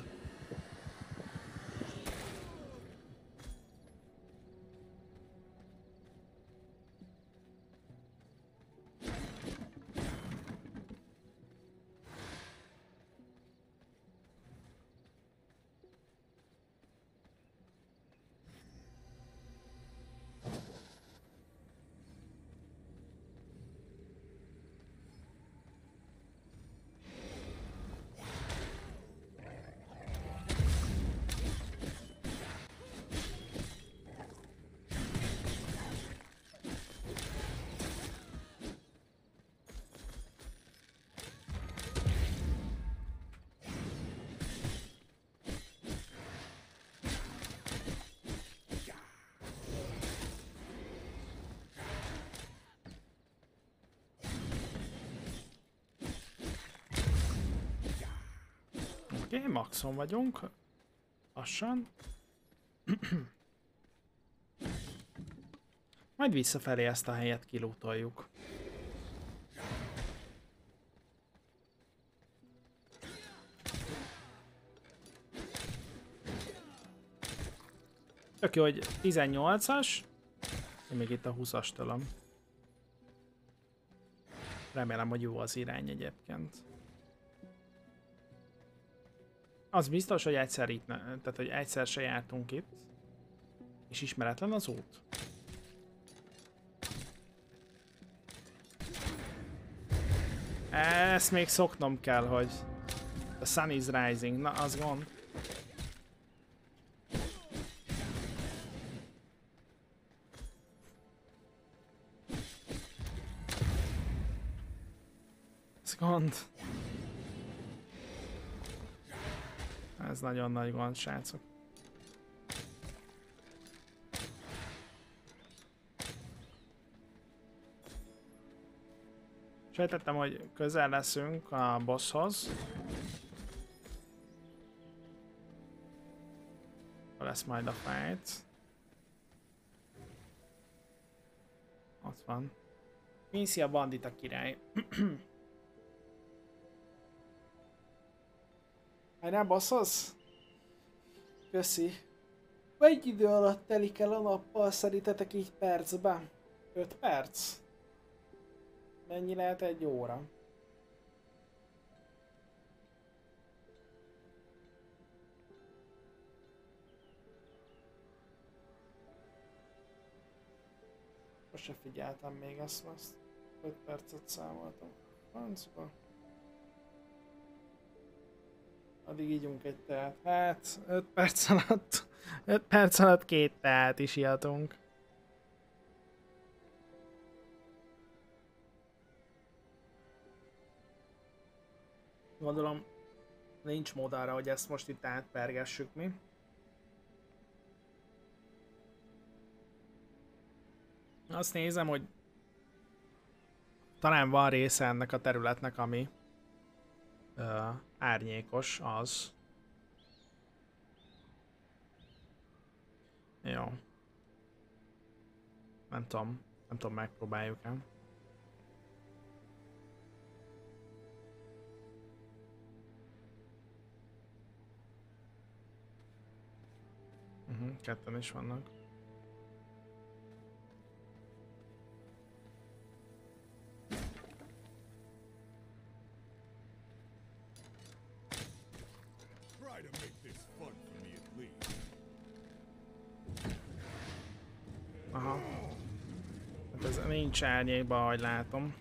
Maxon vagyunk. Lassan. Majd visszafelé ezt a helyet kilútoljuk. Tök jó, hogy 18-as. Én még itt a 20-as tölöm. Remélem, hogy jó az irány egyébként. Az biztos, hogy egyszer itt, tehát hogy egyszer se jártunk itt. És ismeretlen az út. Ezt még szoknom kell, hogy the sun is rising, na az gond. Ez gond. Ez nagyon nagy gond, srácok. Sejtettem, hogy közel leszünk a bosshoz. Lesz majd a fight. Ott van. Quincy a bandita király. Hajrá, basszosz? Köszi. Egy idő alatt telik el a nappal szerintetek így percben? 5 perc? Mennyi lehet egy óra? Most se figyeltem még ezt, azt 5 percet számoltam. Francba. Addig ígyunk egy teát. Hát, 5 perc alatt, 5 perc alatt két teát is ihatunk. Gondolom, nincs mód arra, hogy ezt most itt átpergessük mi. Azt nézem, hogy talán van része ennek a területnek, ami árnyékos, az. Jó. Nem tudom, nem tudom, megpróbáljuk-e. Uh-huh, ketten is vannak. Nincs árnyékban, ahogy látom.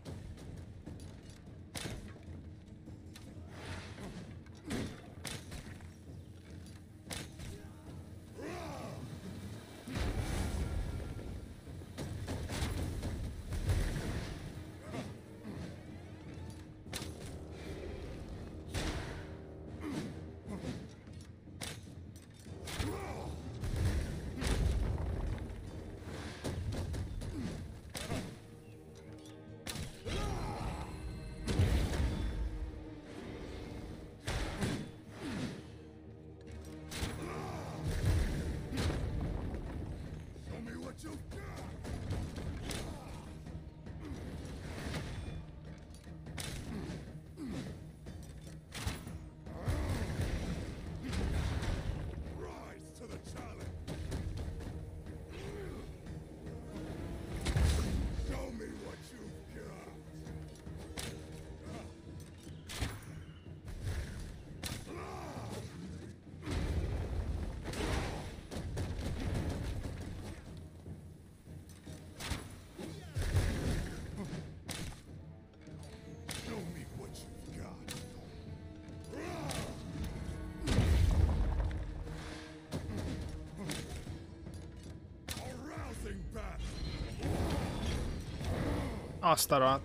You've got.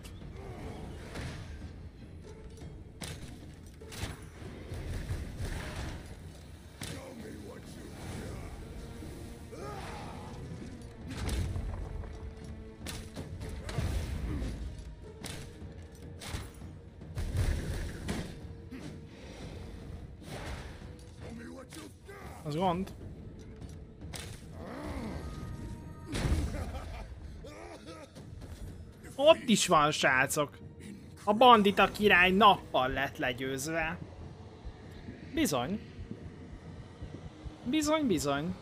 Az gond? Is van, srácok. A bandita király nappal lett legyőzve. Bizony. Bizony, bizony.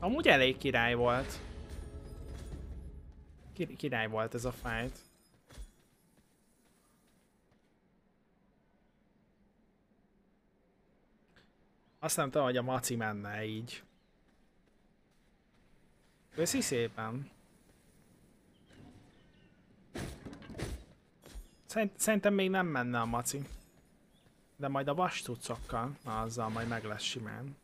Amúgy elég király volt. Ki- király volt ez a fight. Azt nem tudom, hogy a maci menne így. Köszi szépen. Szerint, szerintem még nem menne a maci. De majd a vas cuccokkal, na azzal majd meg lesz simán.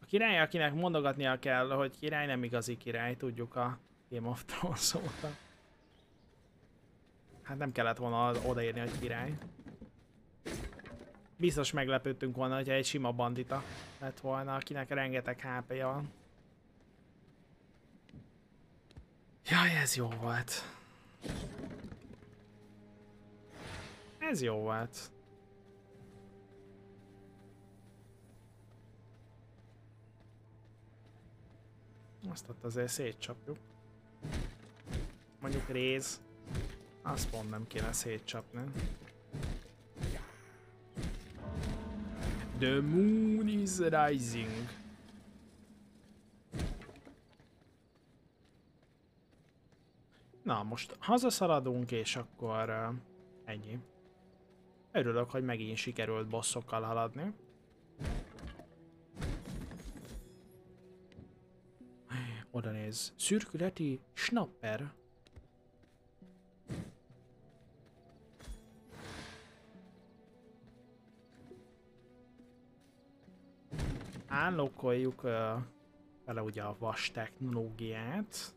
A király, akinek mondogatnia kell, hogy király nem igazi király, tudjuk a Game of Thrones óta. Hát nem kellett volna odaírni, hogy király. Biztos meglepődtünk volna, hogyha egy sima bandita lett volna, akinek rengeteg HP-ja van. Jaj, ez jó volt. Ez jó volt. Azt ott azért szétcsapjuk. Mondjuk réz. Azt pont nem kéne szétcsapni. The moon is rising. Na, most hazaszaladunk, és akkor uh, ennyi. Örülök, hogy megint sikerült bosszokkal haladni. Oda néz. Szürkületi snapper. Állokkoljuk uh, vele ugye a vas technológiát.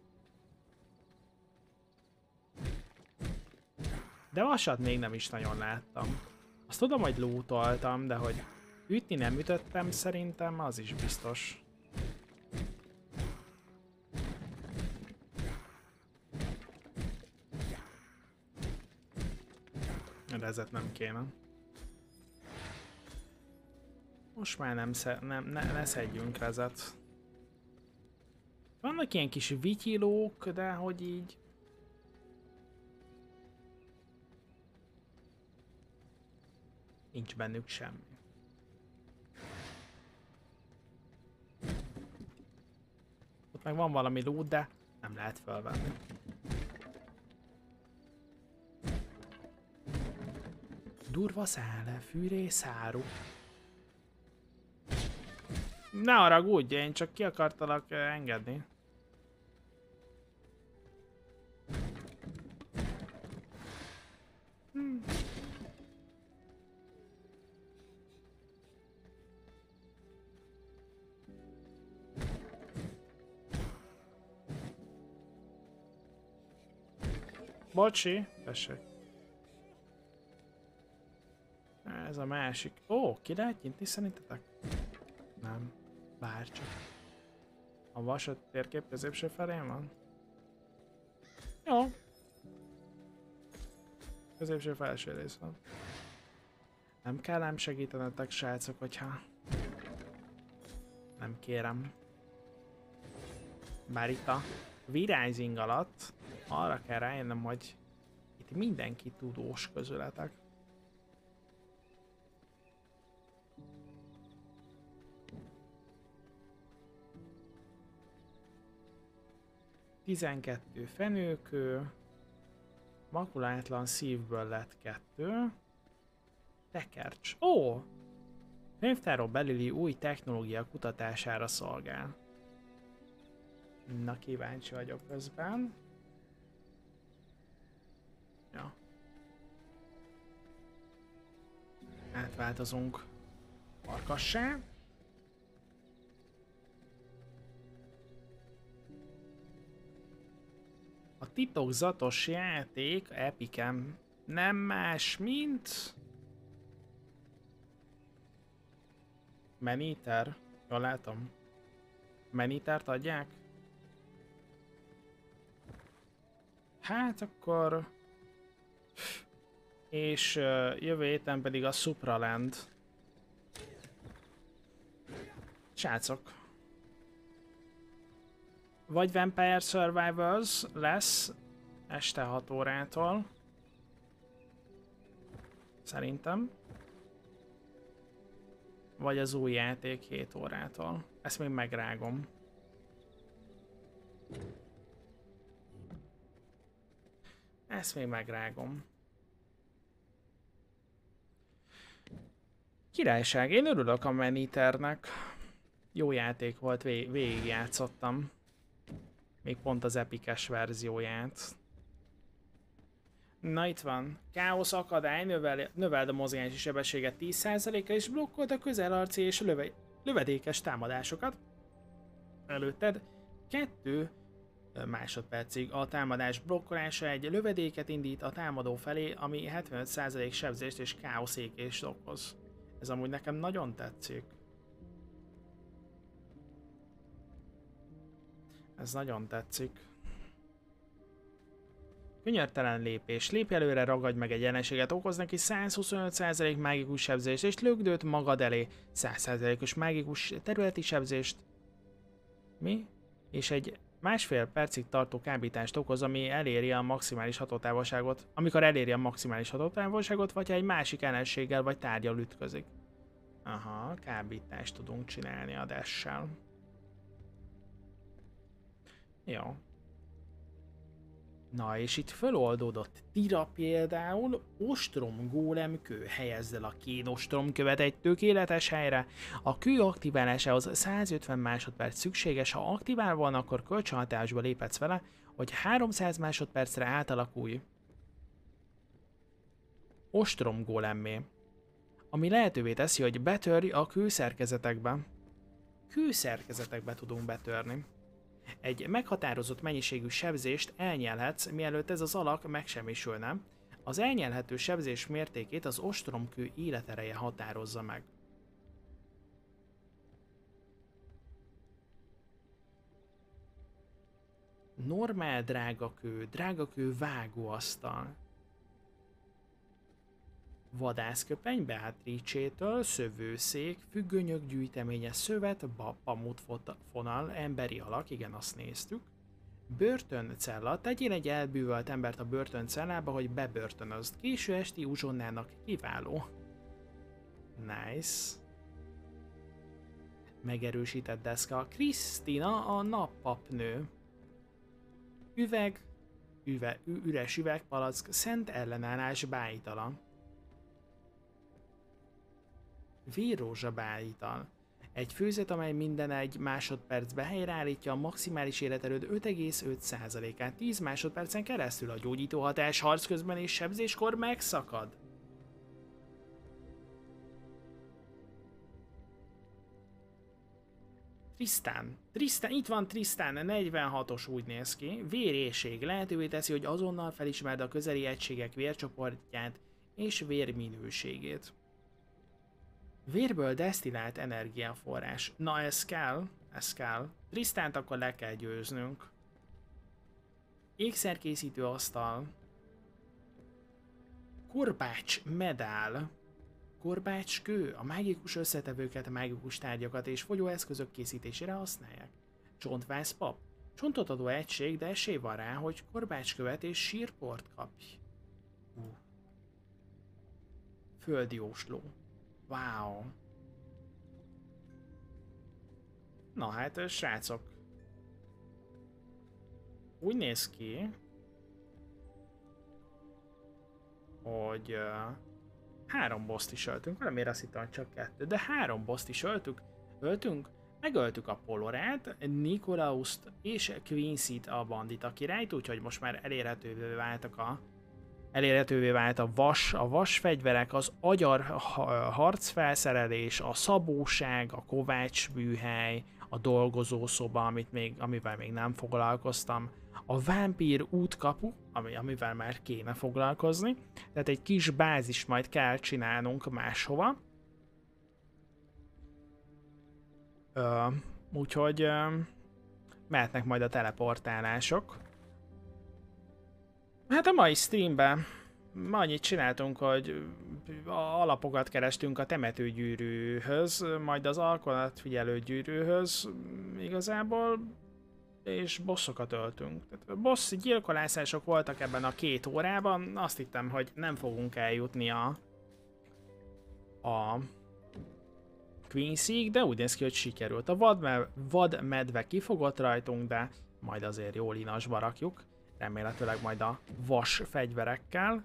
De vasat még nem is nagyon láttam. Azt tudom, hogy lootoltam, de hogy ütni nem ütöttem szerintem, az is biztos. Rezet nem kéne. Most már nem, nem ne, ne szedjünk rezet. Vannak ilyen kis vityilók, de hogy így... Nincs bennük semmi. Ott meg van valami loot, de nem lehet felvenni. Durva szále, fűré. Ne haragudj, én csak ki akartalak eh, engedni. Hmm. Bocsi, tessék. Ez a másik. Ó, ki lehet nyitni szerintetek? Nem. Bárcsak. A vasat térkép középső felén van? Jó. Középső felső rész van. Nem kell ám segítenetek, srácok, hogyha... Nem kérem. Bár itt a virágzing alatt arra kell rájönnöm, hogy itt mindenki tudós közületek. Tizenkettő fenőkő, makulátlan szívből lett kettő, tekercs. Ó! Könyvtáron belüli új technológia kutatására szolgál. Na kíváncsi vagyok közben. Ja. Átváltozunk farkassá. Titokzatos játék Epicem nem más, mint... Maniter. Jól látom. Manitert adják? Hát akkor... És uh, jövő héten pedig a Supraland. Srácok. Vagy Vampire Survivors lesz este 6 órától. Szerintem. Vagy az új játék 7 órától. Ezt még megrágom. Ezt még megrágom. Királyság, én örülök a Maniternek. Jó játék volt, vég végigjátszottam. Még pont az epikes verzióját. Na itt van. Káosz akadály növel, növeld a mozgási sebességet 10%-kal és blokkolt a közelarci és löve, lövedékes támadásokat. Előtted kettő másodpercig. A támadás blokkolása egy lövedéket indít a támadó felé, ami 75% sebzést és káoszékést okoz. Ez amúgy nekem nagyon tetszik. Ez nagyon tetszik. Könyörtelen lépés. Lépj előre, ragadj meg egy jelenséget, okoz neki 125% mágikus sebzést, és lögdőt magad elé 100%-os mágikus területi sebzést. Mi? És egy másfél percig tartó kábítást okoz, ami eléri a maximális hatótávolságot, amikor eléri a maximális hatótávolságot, vagy egy másik ellenséggel vagy tárgyal ütközik. Aha, kábítást tudunk csinálni a dash-sel. Jó. Na és itt feloldódott tira például, ostrom gólem kő helyezzel a két ostrom követ egy tökéletes helyre. A kő aktiválásához 150 másodperc szükséges, ha aktiválva van, akkor kölcsönhatásba léphetsz vele, hogy 300 másodpercre átalakulj ostrom gólemmé, ami lehetővé teszi, hogy betörj a kőszerkezetekbe. Kőszerkezetekbe tudunk betörni. Egy meghatározott mennyiségű sebzést elnyelhetsz, mielőtt ez az alak megsemmisülne. Az elnyelhető sebzés mértékét az ostromkő életereje határozza meg. Normál drágakő, drágakő vágóasztal. Vadászköpeny Beatrice-től, szövőszék, függönyök gyűjteménye, szövet, ba- pamutfonal, emberi alak, igen, azt néztük. Börtöncella, tegyél egy elbűvölt embert a börtöncellába, hogy bebörtönözd. Késő esti uzsonnának kiváló. Nice. Megerősített deszka. Krisztina a nappapnő. Üveg, üve, üres üvegpalack, szent ellenállás bájtala. Vérrózsa bájital. Egy főzet, amely minden egy másodpercbe helyreállítja a maximális életerőd 5,5%-át 10 másodpercen keresztül a gyógyító hatás harc közben és sebzéskor megszakad. Trisztán. Trisztán, itt van Trisztán, 46-os úgy néz ki. Vérészség lehetővé teszi, hogy azonnal felismerd a közeli egységek vércsoportját és vérminőségét. Vérből desztillált energiaforrás. Na ez kell, ez kell. Trisztánt akkor le kell győznünk. Ékszerkészítő asztal. Korbács medál. Korbácskő. A mágikus összetevőket, mágikus tárgyakat és fogyóeszközök készítésére használják. Csontvász pap. Csontot adó egység, de esély van rá, hogy korbácskövet és sírport kapj. Uh. Földi ósló. Wow. Na hát, srácok. Úgy néz ki, hogy uh, három boszt is öltünk. Valamiért azt hittem, csak kettő, de három boszt is öltük. Öltünk, megöltük a Polorát, Nikolaust és Quincy-t a bandita királyt, úgyhogy most már elérhetővé váltak a elérhetővé vált a vas, a vasfegyverek, az agyar ha- harcfelszerelés, a szabóság, a kovács műhely, a dolgozószoba, amit még, amivel még nem foglalkoztam, a vámpír útkapu, ami, amivel már kéne foglalkozni, tehát egy kis bázis majd kell csinálnunk máshova. Ö, úgyhogy ö, mehetnek majd a teleportálások. Hát a mai streamben annyit csináltunk, hogy alapokat kerestünk a temetőgyűrűhöz, majd az alkotfigyelő gyűrűhöz igazából, és bosszokat öltünk. Tehát boss gyilkolászások voltak ebben a két órában, azt hittem, hogy nem fogunk eljutni a, a Quincy-ig, de úgy néz ki, hogy sikerült. A vadme, vadmedve kifogott rajtunk, de majd azért jól inasba rakjuk remélhetőleg majd a vas fegyverekkel.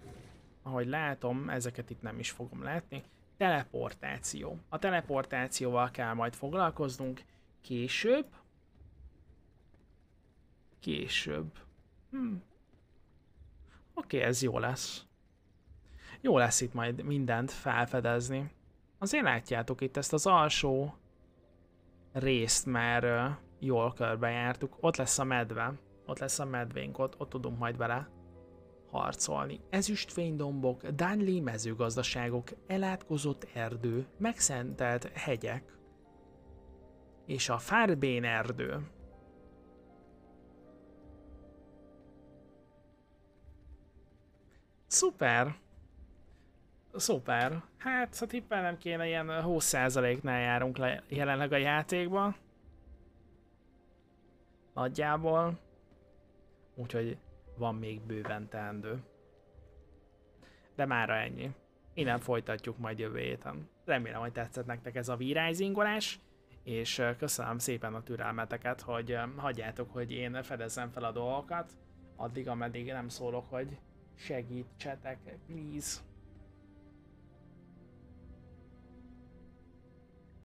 Ahogy látom, ezeket itt nem is fogom látni. Teleportáció. A teleportációval kell majd foglalkoznunk később. Később. Hm. Oké, okay, ez jó lesz. Jó lesz itt majd mindent felfedezni. Azért látjátok itt ezt az alsó részt már jól körbejártuk. Ott lesz a medve. Ott lesz a medvénk, ott, ott tudunk majd vele harcolni. Ezüstfénydombok, Dánli mezőgazdaságok, elátkozott erdő, megszentelt hegyek, és a Fárbén erdő. Szuper! Szuper. Hát, ha tippelnem kéne, ilyen 20%-nál járunk le jelenleg a játékban. Nagyjából. Úgyhogy van még bőven teendő. De mára ennyi. Innen folytatjuk majd jövő héten. Remélem, hogy tetszett nektek ez a virájzingolás, és köszönöm szépen a türelmeteket, hogy hagyjátok, hogy én fedezzem fel a dolgokat, addig, ameddig nem szólok, hogy segítsetek, please.